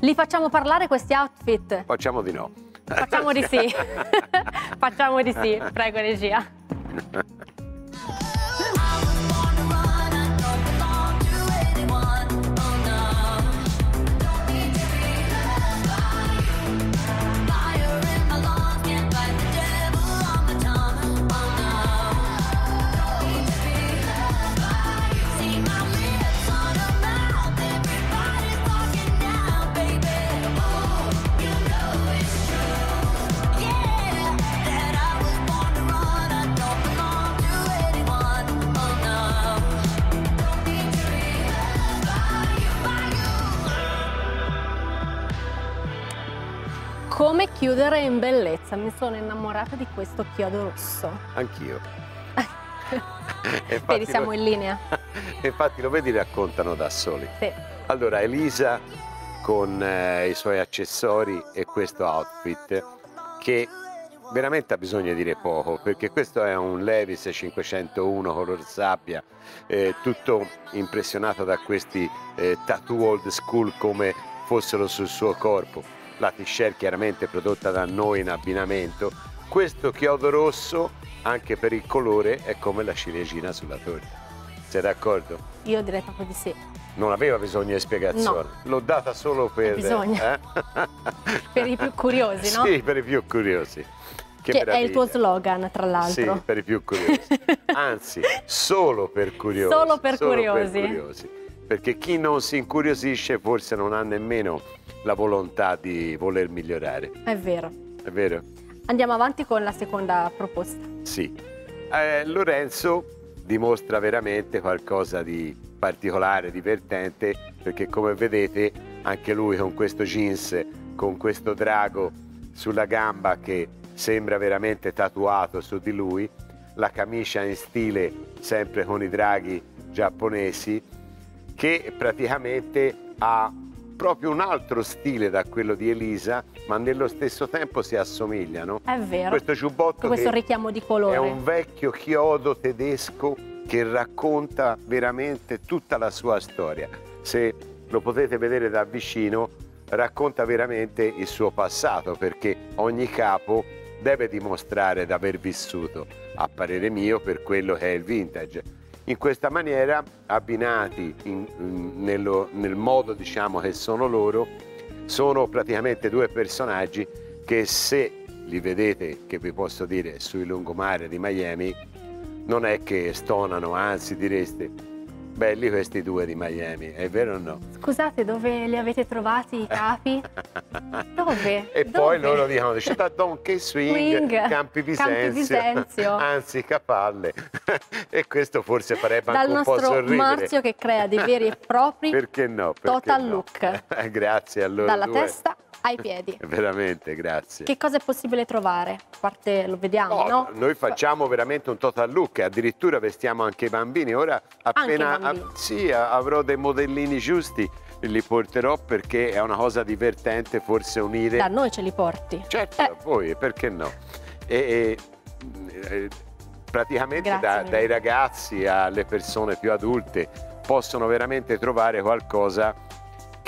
Speaker 3: Li facciamo parlare questi outfit?
Speaker 6: Facciamo di no.
Speaker 3: Facciamo di sì. Facciamo di sì. Prego, regia. chiudere in bellezza? Mi sono innamorata di questo chiodo rosso.
Speaker 6: Anch'io.
Speaker 3: Vedi, siamo
Speaker 6: lo-
Speaker 3: in linea.
Speaker 6: Infatti lo vedi, raccontano da soli.
Speaker 3: Sì.
Speaker 6: Allora, Elisa con eh, i suoi accessori e questo outfit che veramente ha bisogno di dire poco perché questo è un Levis 501 color sabbia eh, tutto impressionato da questi eh, tattoo old school come fossero sul suo corpo la t-shirt chiaramente prodotta da noi in abbinamento questo chiodo rosso anche per il colore è come la ciliegina sulla torta sei d'accordo?
Speaker 3: Io direi proprio di sì.
Speaker 6: Non aveva bisogno di spiegazione, l'ho data solo per... Eh?
Speaker 3: Per i più curiosi, no?
Speaker 6: Sì, per i più curiosi. Che,
Speaker 3: Che è il tuo slogan, tra l'altro.
Speaker 6: Sì, per i più curiosi. Anzi, solo per curiosi.
Speaker 3: Solo per curiosi.
Speaker 6: curiosi. Perché chi non si incuriosisce forse non ha nemmeno la volontà di voler migliorare.
Speaker 3: È vero.
Speaker 6: È vero?
Speaker 3: Andiamo avanti con la seconda proposta.
Speaker 6: Sì. Eh, Lorenzo dimostra veramente qualcosa di particolare, divertente, perché come vedete anche lui con questo jeans, con questo drago sulla gamba che sembra veramente tatuato su di lui, la camicia in stile sempre con i draghi giapponesi, che praticamente ha proprio un altro stile da quello di Elisa, ma nello stesso tempo si assomigliano.
Speaker 3: È vero.
Speaker 6: Questo giubbotto
Speaker 3: Con questo richiamo di colore.
Speaker 6: è un vecchio chiodo tedesco che racconta veramente tutta la sua storia. Se lo potete vedere da vicino, racconta veramente il suo passato perché ogni capo deve dimostrare di aver vissuto, a parere mio, per quello che è il vintage. In questa maniera, abbinati in- in- nello- nel modo diciamo che sono loro, sono praticamente due personaggi che se li vedete, che vi posso dire, sui lungomare di Miami, non è che stonano, anzi direste belli questi due di Miami, è vero o no?
Speaker 3: Scusate, dove li avete trovati i capi? dove?
Speaker 6: E
Speaker 3: dove?
Speaker 6: poi loro dicono, da Donkey Swing,
Speaker 3: Swing,
Speaker 6: Campi Visenzio,
Speaker 3: Campi Visenzio.
Speaker 6: anzi Capalle. e questo forse farebbe anche
Speaker 3: Dal
Speaker 6: un po'
Speaker 3: nostro
Speaker 6: sorridere.
Speaker 3: Marzio che crea dei veri e propri
Speaker 6: Perché no? Perché
Speaker 3: total
Speaker 6: no?
Speaker 3: look.
Speaker 6: Grazie a loro
Speaker 3: Dalla
Speaker 6: due.
Speaker 3: testa ai piedi.
Speaker 6: Veramente, grazie.
Speaker 3: Che cosa è possibile trovare? A parte lo vediamo,
Speaker 6: No,
Speaker 3: no?
Speaker 6: Noi facciamo veramente un total look, addirittura vestiamo anche i bambini. Ora appena
Speaker 3: bambini.
Speaker 6: a- sì, avrò dei modellini giusti, li porterò perché è una cosa divertente forse unire.
Speaker 3: Da noi ce li porti.
Speaker 6: Certo, a voi, perché no? E, e, eh, praticamente da- dai ragazzi alle persone più adulte possono veramente trovare qualcosa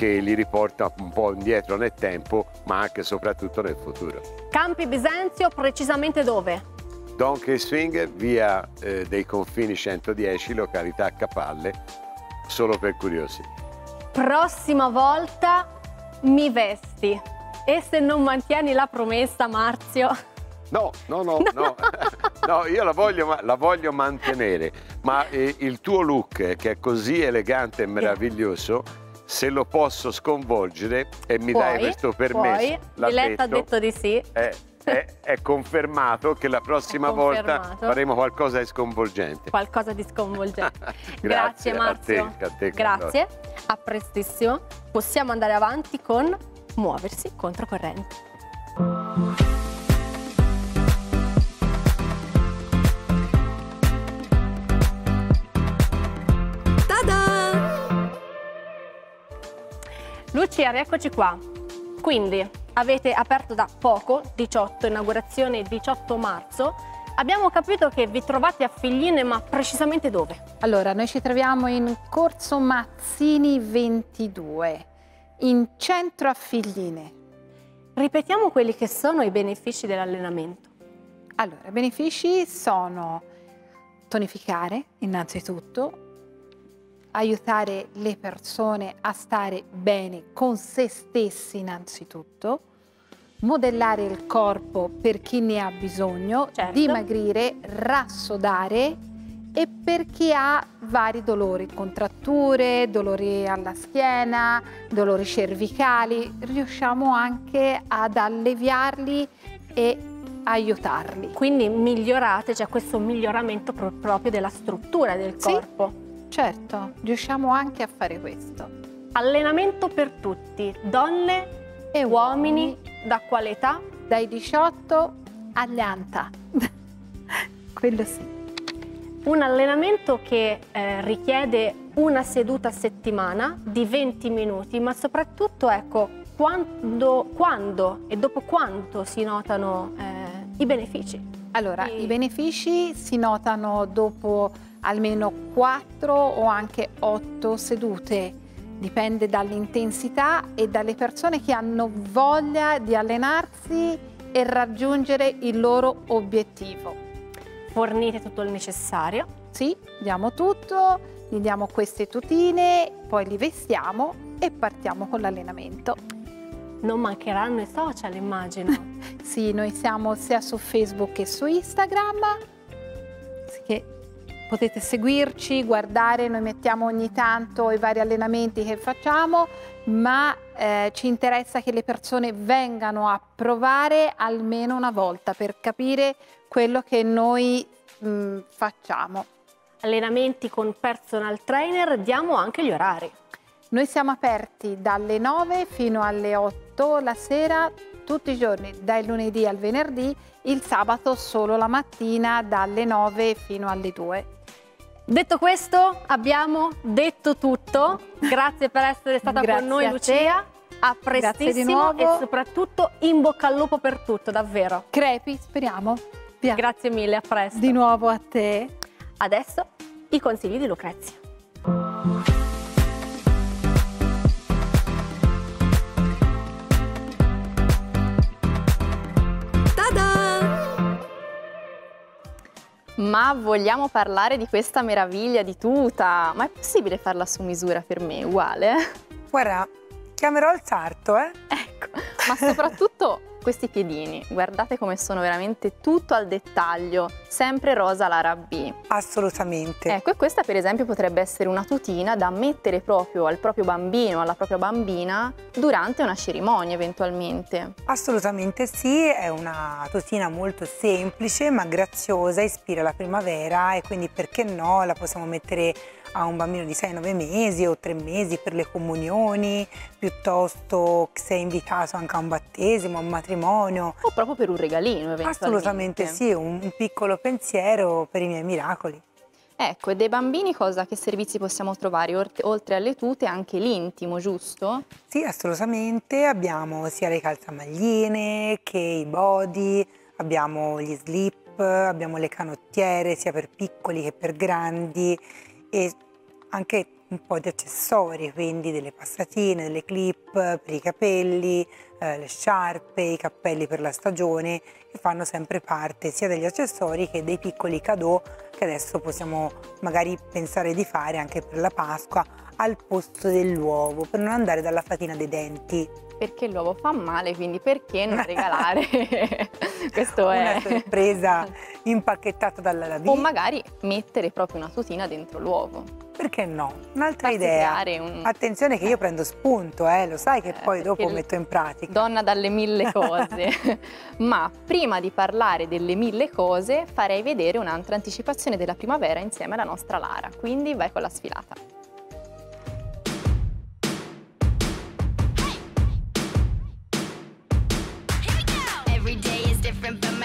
Speaker 6: che li riporta un po' indietro nel tempo, ma anche e soprattutto nel futuro.
Speaker 3: Campi Bisenzio, precisamente dove?
Speaker 6: Donkey Swing, via eh, dei confini 110, località Capalle, solo per curiosi.
Speaker 3: Prossima volta mi vesti. E se non mantieni la promessa, Marzio?
Speaker 6: No, no, no, no, no, io la voglio, la voglio mantenere, ma eh, il tuo look che è così elegante e meraviglioso, se lo posso sconvolgere e mi dai
Speaker 3: Puoi,
Speaker 6: questo permesso, l'ha
Speaker 3: Diletta ha
Speaker 6: detto,
Speaker 3: di sì.
Speaker 6: è, è- è confermato che la prossima volta faremo qualcosa di sconvolgente.
Speaker 3: Qualcosa di sconvolgente.
Speaker 6: Grazie, a
Speaker 3: Marzio.
Speaker 6: te, a te,
Speaker 3: Grazie, a prestissimo. Possiamo andare avanti con muoversi controcorrente. Lucia, rieccoci qua. Quindi avete aperto da poco, 18, inaugurazione 18 marzo. Abbiamo capito che vi trovate a Figline, ma precisamente dove?
Speaker 7: Allora, noi ci troviamo in Corso Mazzini 22, in centro a Figline.
Speaker 3: Ripetiamo quelli che sono i benefici dell'allenamento.
Speaker 7: Allora, i benefici sono tonificare innanzitutto, aiutare le persone a stare bene con se stessi innanzitutto, modellare il corpo per chi ne ha bisogno,
Speaker 3: Certo.
Speaker 7: dimagrire, rassodare e per chi ha vari dolori, contratture, dolori alla schiena, dolori cervicali, riusciamo anche ad alleviarli e aiutarli.
Speaker 3: Quindi migliorate, c'è questo miglioramento pro- proprio della struttura del
Speaker 7: Sì. Certo, riusciamo anche a fare questo.
Speaker 3: Allenamento per tutti, donne
Speaker 7: E
Speaker 3: uomini, da quale età?
Speaker 7: Dai 18 agli anta. Quello sì.
Speaker 3: Un allenamento che eh, richiede una seduta a settimana di 20 minuti, ma soprattutto ecco, quando, quando e dopo quanto si notano eh, i benefici.
Speaker 7: Allora,
Speaker 3: Sì.
Speaker 7: i benefici si notano dopo almeno 4 o anche 8 sedute. Dipende dall'intensità e dalle persone che hanno voglia di allenarsi e raggiungere il loro obiettivo.
Speaker 3: Fornite tutto il necessario.
Speaker 7: Sì, diamo tutto, gli diamo queste tutine, poi li vestiamo e partiamo con l'allenamento.
Speaker 3: Non mancheranno i social, immagino.
Speaker 7: Sì, noi siamo sia su Facebook che su Instagram, che potete seguirci, guardare, noi mettiamo ogni tanto i vari allenamenti che facciamo, ma eh, ci interessa che le persone vengano a provare almeno una volta per capire quello che noi mh, facciamo.
Speaker 3: Allenamenti con personal trainer, diamo anche gli orari.
Speaker 7: Noi siamo aperti dalle 9 fino alle 8 la sera, tutti i giorni, dal lunedì al venerdì, il sabato solo la mattina dalle 9 fino alle 2.
Speaker 3: Detto questo, abbiamo detto tutto. Grazie per essere stata con noi. Lucia. A prestissimo
Speaker 7: nuovo.
Speaker 3: e soprattutto in bocca al lupo per tutto, davvero.
Speaker 7: Crepi, speriamo. Via.
Speaker 3: Grazie mille, a presto.
Speaker 7: Di nuovo a te.
Speaker 3: Adesso i consigli di Lucrezia.
Speaker 8: Ma vogliamo parlare di questa meraviglia di tuta? Ma è possibile farla su misura per me, uguale?
Speaker 9: Guarda, Chiamerò il sarto, eh?
Speaker 8: Ecco, ma soprattutto questi piedini, guardate come sono veramente tutto al dettaglio, sempre rosa Lara B.
Speaker 9: Assolutamente.
Speaker 8: Ecco, e questa per esempio potrebbe essere una tutina da mettere proprio al proprio bambino, alla propria bambina, durante una cerimonia eventualmente.
Speaker 9: Assolutamente sì, è una tutina molto semplice ma graziosa, ispira la primavera e quindi perché no la possiamo mettere a un bambino di 6-9 mesi o 3 mesi per le comunioni, piuttosto se è invitato anche a un battesimo, a un matrimonio.
Speaker 8: O proprio per un regalino eventualmente.
Speaker 9: Assolutamente sì, un, un piccolo pensiero per i miei miracoli.
Speaker 8: Ecco, e dei bambini cosa, che servizi possiamo trovare? Oltre alle tute anche l'intimo, giusto?
Speaker 9: Sì, assolutamente. Abbiamo sia le calzamagline che i body, abbiamo gli slip, abbiamo le canottiere sia per piccoli che per grandi e anche un po' di accessori, quindi delle passatine, delle clip per i capelli, eh, le sciarpe, i cappelli per la stagione che fanno sempre parte sia degli accessori che dei piccoli cadeau che adesso possiamo magari pensare di fare anche per la Pasqua al posto dell'uovo per non andare dalla fatina dei denti.
Speaker 8: Perché l'uovo fa male, quindi perché non regalare? Questo è
Speaker 9: una sorpresa impacchettata dalla Labì.
Speaker 8: O magari mettere proprio una tutina dentro l'uovo.
Speaker 9: Perché no? Un'altra idea. Un... Attenzione che io prendo spunto, eh, lo sai che eh, poi dopo metto in pratica.
Speaker 8: Donna dalle mille cose. Ma prima di parlare delle mille cose farei vedere un'altra anticipazione della primavera insieme alla nostra Lara. Quindi vai con la sfilata.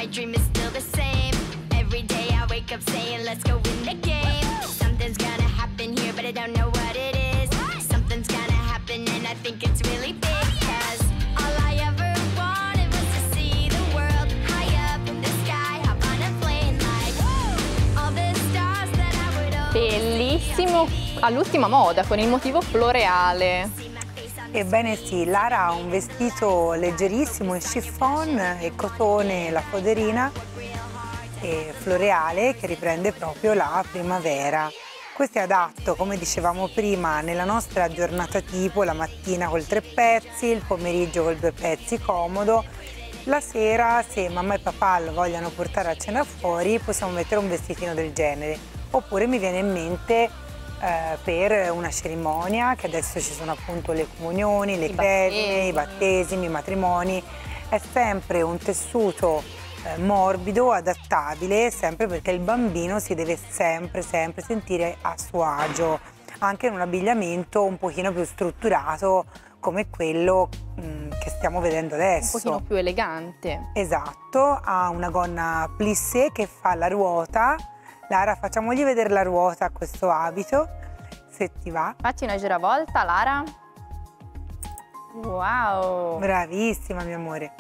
Speaker 8: my dream is still the same. Every day I wake up saying, let's go win the game. But I don't know what it is. Something's gonna happen, and I think it's really big. Cause all I ever wanted was to see the world high up in the sky. Hop on a plane like all the stars that I would Bellissimo, all'ultima moda con il motivo floreale.
Speaker 9: Ebbene sì, Lara ha un vestito leggerissimo in chiffon e cotone, la foderina e floreale che riprende proprio la primavera. Questo è adatto, come dicevamo prima, nella nostra giornata tipo, la mattina col tre pezzi, il pomeriggio col due pezzi comodo, la sera se mamma e papà lo vogliono portare a cena fuori possiamo mettere un vestitino del genere. Oppure mi viene in mente eh, per una cerimonia, che adesso ci sono appunto le comunioni, le cresime, i battesimi, i matrimoni. È sempre un tessuto eh, morbido, adattabile, sempre perché il bambino si deve sempre, sempre sentire a suo agio, anche in un abbigliamento un pochino più strutturato come quello mh, mm, che stiamo vedendo adesso.
Speaker 8: Un pochino più elegante.
Speaker 9: Esatto, ha una gonna plissé che fa la ruota Lara, facciamogli vedere la ruota a questo abito, se ti va.
Speaker 8: Facci una giravolta, Lara. Wow!
Speaker 9: Bravissima, mio amore.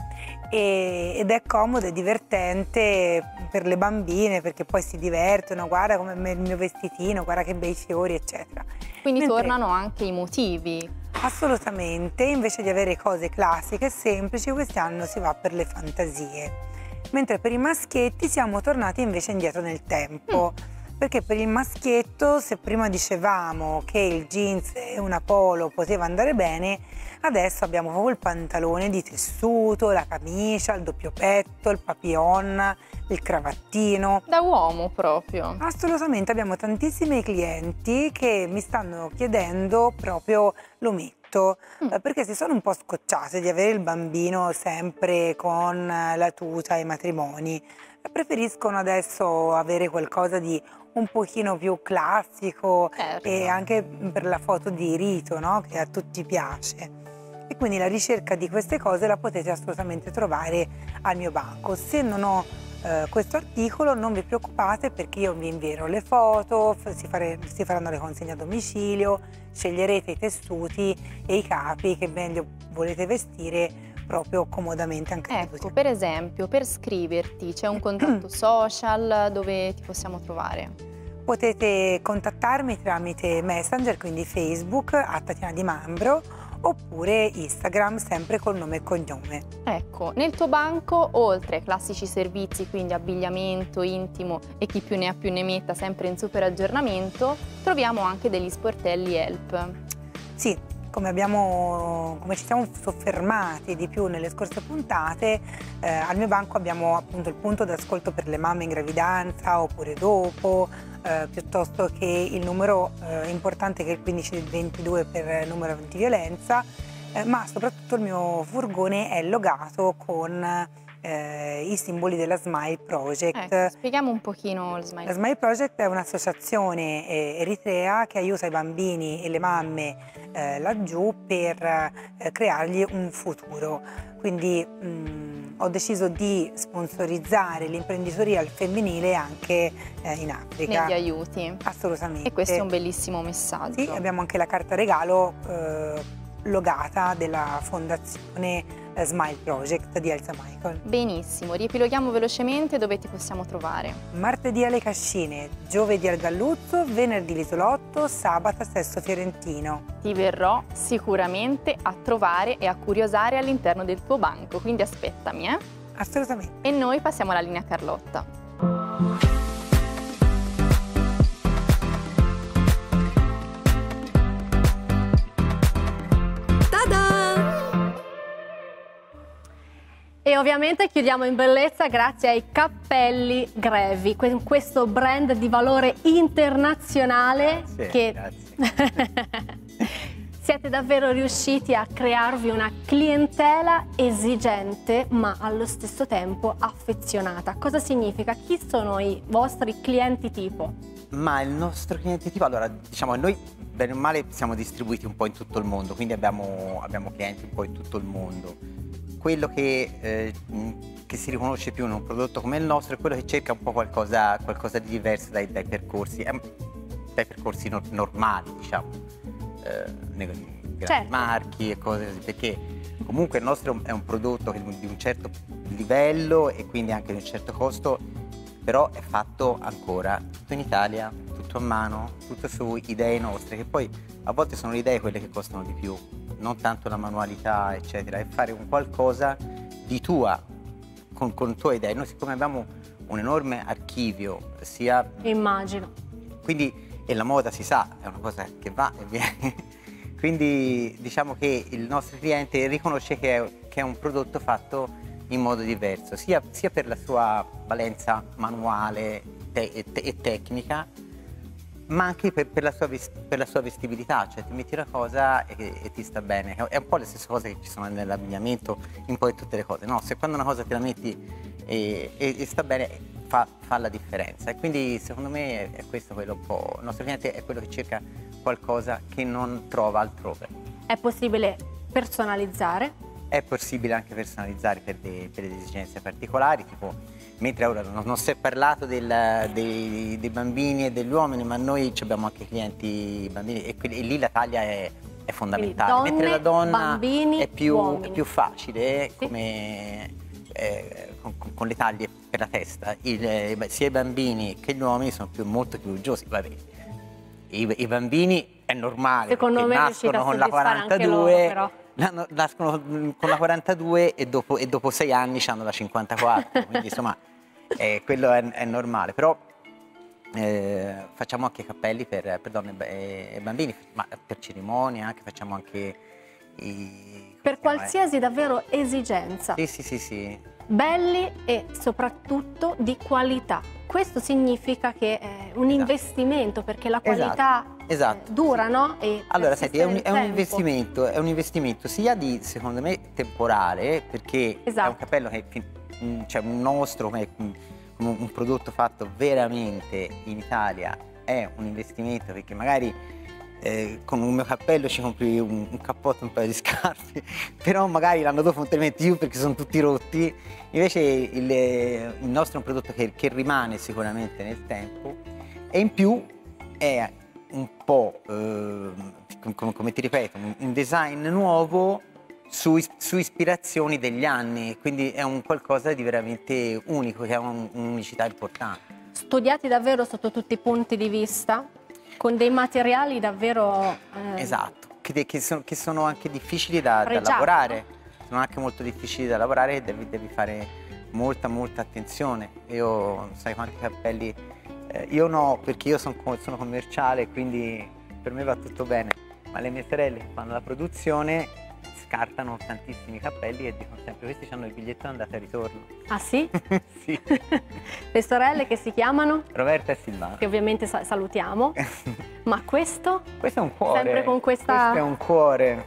Speaker 9: E, ed è comodo e divertente per le bambine perché poi si divertono, guarda come il mio vestitino, guarda che bei fiori, eccetera.
Speaker 8: Quindi Mentre... tornano anche i motivi.
Speaker 9: Assolutamente, invece di avere cose classiche e semplici, quest'anno si va per le fantasie mentre per i maschietti siamo tornati invece indietro nel tempo. Mm. Perché per il maschietto, se prima dicevamo che il jeans e una polo poteva andare bene, adesso abbiamo proprio il pantalone di tessuto, la camicia, il doppio petto, il papillon, il cravattino.
Speaker 8: Da uomo proprio.
Speaker 9: Assolutamente, abbiamo tantissimi clienti che mi stanno chiedendo proprio l'ometto mm. Eh, perché si sono un po' scocciate di avere il bambino sempre con la tuta e i matrimoni preferiscono adesso avere qualcosa di un pochino più classico certo. e anche per la foto di rito no? che a tutti piace. E quindi la ricerca di queste cose la potete assolutamente trovare al mio banco. Se non ho eh, questo articolo non vi preoccupate perché io vi invierò le foto, si, fare, si, faranno le consegne a domicilio, sceglierete i tessuti e i capi che meglio volete vestire proprio comodamente anche
Speaker 8: Ecco, per esempio, per scriverti c'è un contatto social dove ti possiamo trovare?
Speaker 9: Potete contattarmi tramite Messenger, quindi Facebook, a Tatiana Di Mambro oppure Instagram sempre col nome e cognome.
Speaker 8: Ecco, nel tuo banco oltre ai classici servizi, quindi abbigliamento, intimo e chi più ne ha più ne metta sempre in super aggiornamento, troviamo anche degli sportelli help.
Speaker 9: Sì, come, abbiamo, come ci siamo soffermati di più nelle scorse puntate, eh, al mio banco abbiamo appunto il punto d'ascolto per le mamme in gravidanza oppure dopo, eh, piuttosto che il numero eh, importante che è il 1522 per numero antiviolenza, eh, ma soprattutto il mio furgone è logato con eh, i simboli della Smile Project.
Speaker 8: Ecco, spieghiamo un pochino il Smile
Speaker 9: La Smile Project è un'associazione eh, eritrea che aiuta i bambini e le mamme eh, laggiù per eh, creargli un futuro. Quindi mh, ho deciso di sponsorizzare l'imprenditoria al femminile anche eh, in Africa.
Speaker 8: Negli aiuti.
Speaker 9: Assolutamente.
Speaker 8: E questo è un bellissimo messaggio.
Speaker 9: Sì, abbiamo anche la carta regalo eh, logata della fondazione Smile Project di Elsa Michael.
Speaker 8: Benissimo, riepiloghiamo velocemente dove ti possiamo trovare.
Speaker 9: Martedì alle Cascine, giovedì al Galluzzo, venerdì l'Isolotto, sabato a Sesto Fiorentino.
Speaker 8: Ti verrò sicuramente a trovare e a curiosare all'interno del tuo banco, quindi aspettami, eh?
Speaker 9: Assolutamente.
Speaker 8: E noi passiamo alla linea Carlotta.
Speaker 3: E ovviamente chiudiamo in bellezza grazie ai cappelli Grevi, questo brand di valore internazionale
Speaker 10: Grazie,
Speaker 3: che
Speaker 10: grazie.
Speaker 3: siete davvero riusciti a crearvi una clientela esigente ma allo stesso tempo affezionata. Cosa significa? Chi sono i vostri clienti tipo?
Speaker 10: Ma il nostro cliente tipo, allora diciamo noi bene o male siamo distribuiti un po' in tutto il mondo, quindi abbiamo, abbiamo clienti un po' in tutto il mondo. Quello che, eh, mh, che si riconosce più in un prodotto come il nostro è quello che cerca un po' qualcosa, qualcosa di diverso dai, dai percorsi, eh, dai percorsi no- normali, diciamo, eh, nei grandi
Speaker 3: Certo.
Speaker 10: marchi e cose così, perché comunque il nostro è un, prodotto di un certo livello e quindi anche di un certo costo, però è fatto ancora tutto in Italia, a mano, tutto su idee nostre, che poi a volte sono le idee quelle che costano di più, non tanto la manualità, eccetera, è fare un qualcosa di tua, con, con tue idee. Noi siccome abbiamo un enorme archivio, sia
Speaker 3: Immagino.
Speaker 10: quindi, e la moda si sa, è una cosa che va e viene. Quindi diciamo che il nostro cliente riconosce che è, che è un prodotto fatto in modo diverso, sia, sia per la sua valenza manuale te- e, te- e tecnica, ma anche per, per la per la sua vestibilità, cioè ti metti una cosa e, e ti sta bene. È un po' le stesse cose che ci sono nell'abbigliamento, in poi tutte le cose. No, se quando una cosa te la metti e, e- e sta bene, fa, fa la differenza. E quindi secondo me è questo quello un po'. Il nostro cliente è quello che cerca qualcosa che non trova altrove.
Speaker 3: È possibile personalizzare?
Speaker 10: È possibile anche personalizzare per, de- per delle esigenze particolari, tipo, mentre ora non, non si è parlato del- dei, dei bambini e degli uomini, ma noi abbiamo anche clienti bambini e, e lì la taglia è, è fondamentale.
Speaker 3: Quindi
Speaker 10: mentre la
Speaker 3: donne,
Speaker 10: donna
Speaker 3: bambini,
Speaker 10: è, più, è più facile come, eh, con, con- le taglie per la testa. Il- eh, sia i bambini che gli uomini sono più, molto più uggiosi. I, i bambini è normale,
Speaker 3: Secondo me
Speaker 10: nascono con la
Speaker 3: soddisfare anche
Speaker 10: 42,
Speaker 3: loro,
Speaker 10: nascono mm, con la 42 e dopo, e dopo sei anni hanno la 54, quindi insomma eh, quello è, è normale, però eh, facciamo anche i cappelli per, per donne e ba- bambini, ma per cerimonie anche, facciamo anche i...
Speaker 3: Per
Speaker 10: chiama,
Speaker 3: qualsiasi davvero esigenza.
Speaker 10: eh? Sì, sì, sì, sì.
Speaker 3: Belli e soprattutto di qualità. Questo significa che è un
Speaker 10: Esatto.
Speaker 3: investimento perché la qualità
Speaker 10: Esatto.
Speaker 3: eh, dura, no? E
Speaker 10: Allora, senti, è un, è un è un investimento sia di, secondo me, temporale, perché è
Speaker 3: Esatto.
Speaker 10: un cappello che, che, mm, cioè un nostro, mm, come un prodotto fatto veramente in Italia, è un investimento perché magari eh, con un mio cappello ci compri un, un cappotto e un paio di scarpe, però magari l'anno dopo non te li metti più perché sono tutti rotti. Invece il, il nostro è un prodotto che, che rimane sicuramente nel tempo e in più è un po', eh, com- come, ti ripeto, un, un design nuovo su, su ispirazioni degli anni, quindi è un qualcosa di veramente unico, che ha un- un'unicità importante.
Speaker 3: Studiati davvero sotto tutti i punti di vista, con dei materiali davvero... eh,
Speaker 10: Esatto, che, che sono, che sono anche difficili da, da lavorare, sono anche molto difficili da lavorare e devi, devi fare molta molta attenzione. Io non sai quanti cappelli, eh, io no perché io son co- sono commerciale quindi per me va tutto bene, ma le mie sorelle fanno la produzione scartano tantissimi cappelli e dicono sempre questi hanno il biglietto andata e ritorno.
Speaker 3: Ah sì?
Speaker 10: sì.
Speaker 3: Le sorelle che si chiamano?
Speaker 10: Roberta e Silvana.
Speaker 3: Che ovviamente sa- salutiamo. Ma questo?
Speaker 10: Questo è un cuore.
Speaker 3: Sempre con questa...
Speaker 10: Questo è un cuore.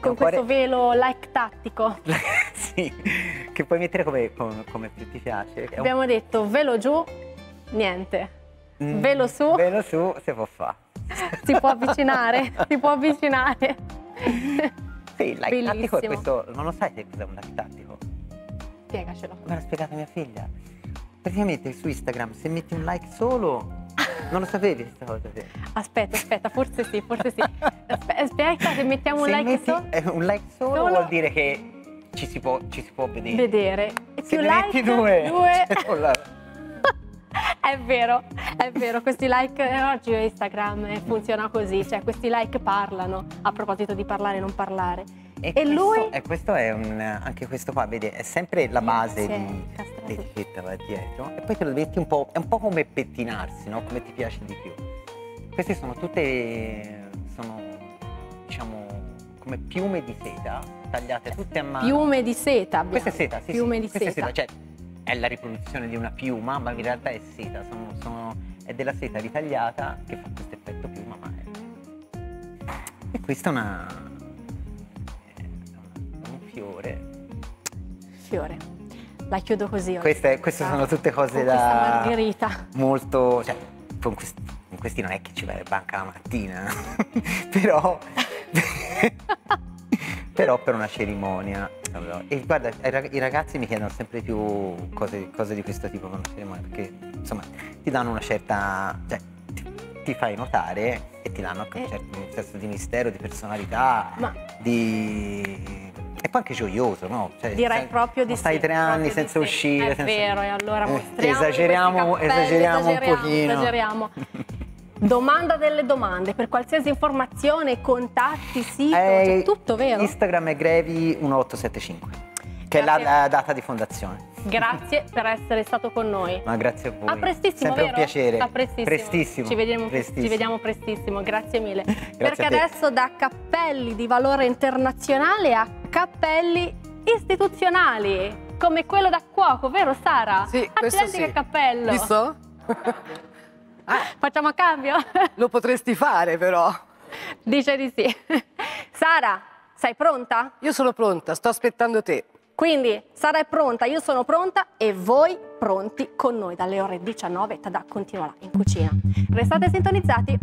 Speaker 3: Con
Speaker 10: un
Speaker 3: questo
Speaker 10: cuore-
Speaker 3: velo like tattico.
Speaker 10: sì, che puoi mettere come, come- come più ti piace. È un-
Speaker 3: Abbiamo detto velo giù, niente.
Speaker 10: Mm,
Speaker 3: Velo su,
Speaker 10: Velo su, si può fare.
Speaker 3: si può avvicinare, si può avvicinare.
Speaker 10: Sì, il like tattico è
Speaker 3: Bellissimo.
Speaker 10: questo. Non lo sai che cos'è un like tattico?
Speaker 3: Spiegacelo.
Speaker 10: Me l'ha spiegato mia figlia. Praticamente su Instagram se metti un like solo. Non lo sapevi questa cosa? te?
Speaker 3: Aspetta, aspetta, forse sì, forse sì. Aspe- Aspetta, se mettiamo un
Speaker 10: Se
Speaker 3: like
Speaker 10: metti
Speaker 3: solo,
Speaker 10: eh, un like solo,
Speaker 3: Solo-
Speaker 10: vuol dire che ci si può, ci si può vedere.
Speaker 3: vedere. E
Speaker 10: Se
Speaker 3: più like,
Speaker 10: metti due,
Speaker 3: due. È vero, è vero, questi like eh, oggi Instagram funziona così, cioè questi like parlano, a proposito di parlare e non parlare. E,
Speaker 10: questo-
Speaker 3: lui
Speaker 10: E questo è un. Anche questo qua, vedi, è sempre la base di l'etichetta dietro. E poi te lo metti un po'. È un po' come pettinarsi, no? Come ti piace di più. Queste sono tutte. sono diciamo come piume di seta, tagliate tutte a mano.
Speaker 3: piume di seta. abbiamo.
Speaker 10: Questa è seta, sì.
Speaker 3: Piume
Speaker 10: sì.
Speaker 3: di
Speaker 10: Questa è
Speaker 3: seta.
Speaker 10: Cioè, è la riproduzione di una piuma, ma in realtà è seta. Sono, sono- è della seta ritagliata che fa questo effetto piuma, ma è. E questa è una. è un fiore.
Speaker 3: Fiore. La chiudo così.
Speaker 10: Queste, queste sono tutte cose da.
Speaker 3: questa margherita.
Speaker 10: Molto. Cioè, con questi, con questi non è che ci vai in banca la mattina, però. però per una cerimonia. E guarda, i rag- i ragazzi mi chiedono sempre più cose, cose di questo tipo per una cerimonia, perché insomma ti danno una certa. Cioè, ti, ti fai notare e ti danno anche un certo un senso di mistero, di personalità,
Speaker 3: Ma-
Speaker 10: di. E poi anche gioioso, no? Cioè,
Speaker 3: Direi
Speaker 10: sai,
Speaker 3: proprio di
Speaker 10: stai
Speaker 3: sì.
Speaker 10: tre anni senza
Speaker 3: sì.
Speaker 10: uscire.
Speaker 3: È
Speaker 10: senza-
Speaker 3: vero, e allora
Speaker 10: Eh,
Speaker 3: mostriamo
Speaker 10: esageriamo,
Speaker 3: cappelli,
Speaker 10: esageriamo un
Speaker 3: esageriamo,
Speaker 10: pochino.
Speaker 3: Esageriamo. Domanda delle domande, per qualsiasi informazione, contatti, sito,
Speaker 10: Eh,
Speaker 3: c'è tutto vero?
Speaker 10: Instagram è Grevi1875, che è la,
Speaker 3: Grazie.
Speaker 10: la data di fondazione.
Speaker 3: Grazie per essere stato con noi.
Speaker 10: Ma grazie a voi.
Speaker 3: A prestissimo,
Speaker 10: Sempre
Speaker 3: vero?
Speaker 10: un piacere.
Speaker 3: A prestissimo.
Speaker 10: Prestissimo.
Speaker 3: Ci vediamo,
Speaker 10: Prestissimo.
Speaker 3: ci vediamo prestissimo, grazie mille. Perché
Speaker 10: a te.
Speaker 3: adesso da cappelli di valore internazionale a cappelli istituzionali, come quello da cuoco, vero Sara?
Speaker 11: Sì, questo
Speaker 3: Accidenti
Speaker 11: sì.
Speaker 3: che cappello.
Speaker 11: Visto?
Speaker 3: Facciamo a cambio?
Speaker 11: Lo potresti fare però.
Speaker 3: Dice di sì. Sara, sei pronta?
Speaker 11: Io sono pronta, sto aspettando te.
Speaker 3: Quindi Sara è pronta, io sono pronta e voi pronti con noi dalle ore 19. Tada continuerà in cucina. Restate sintonizzati.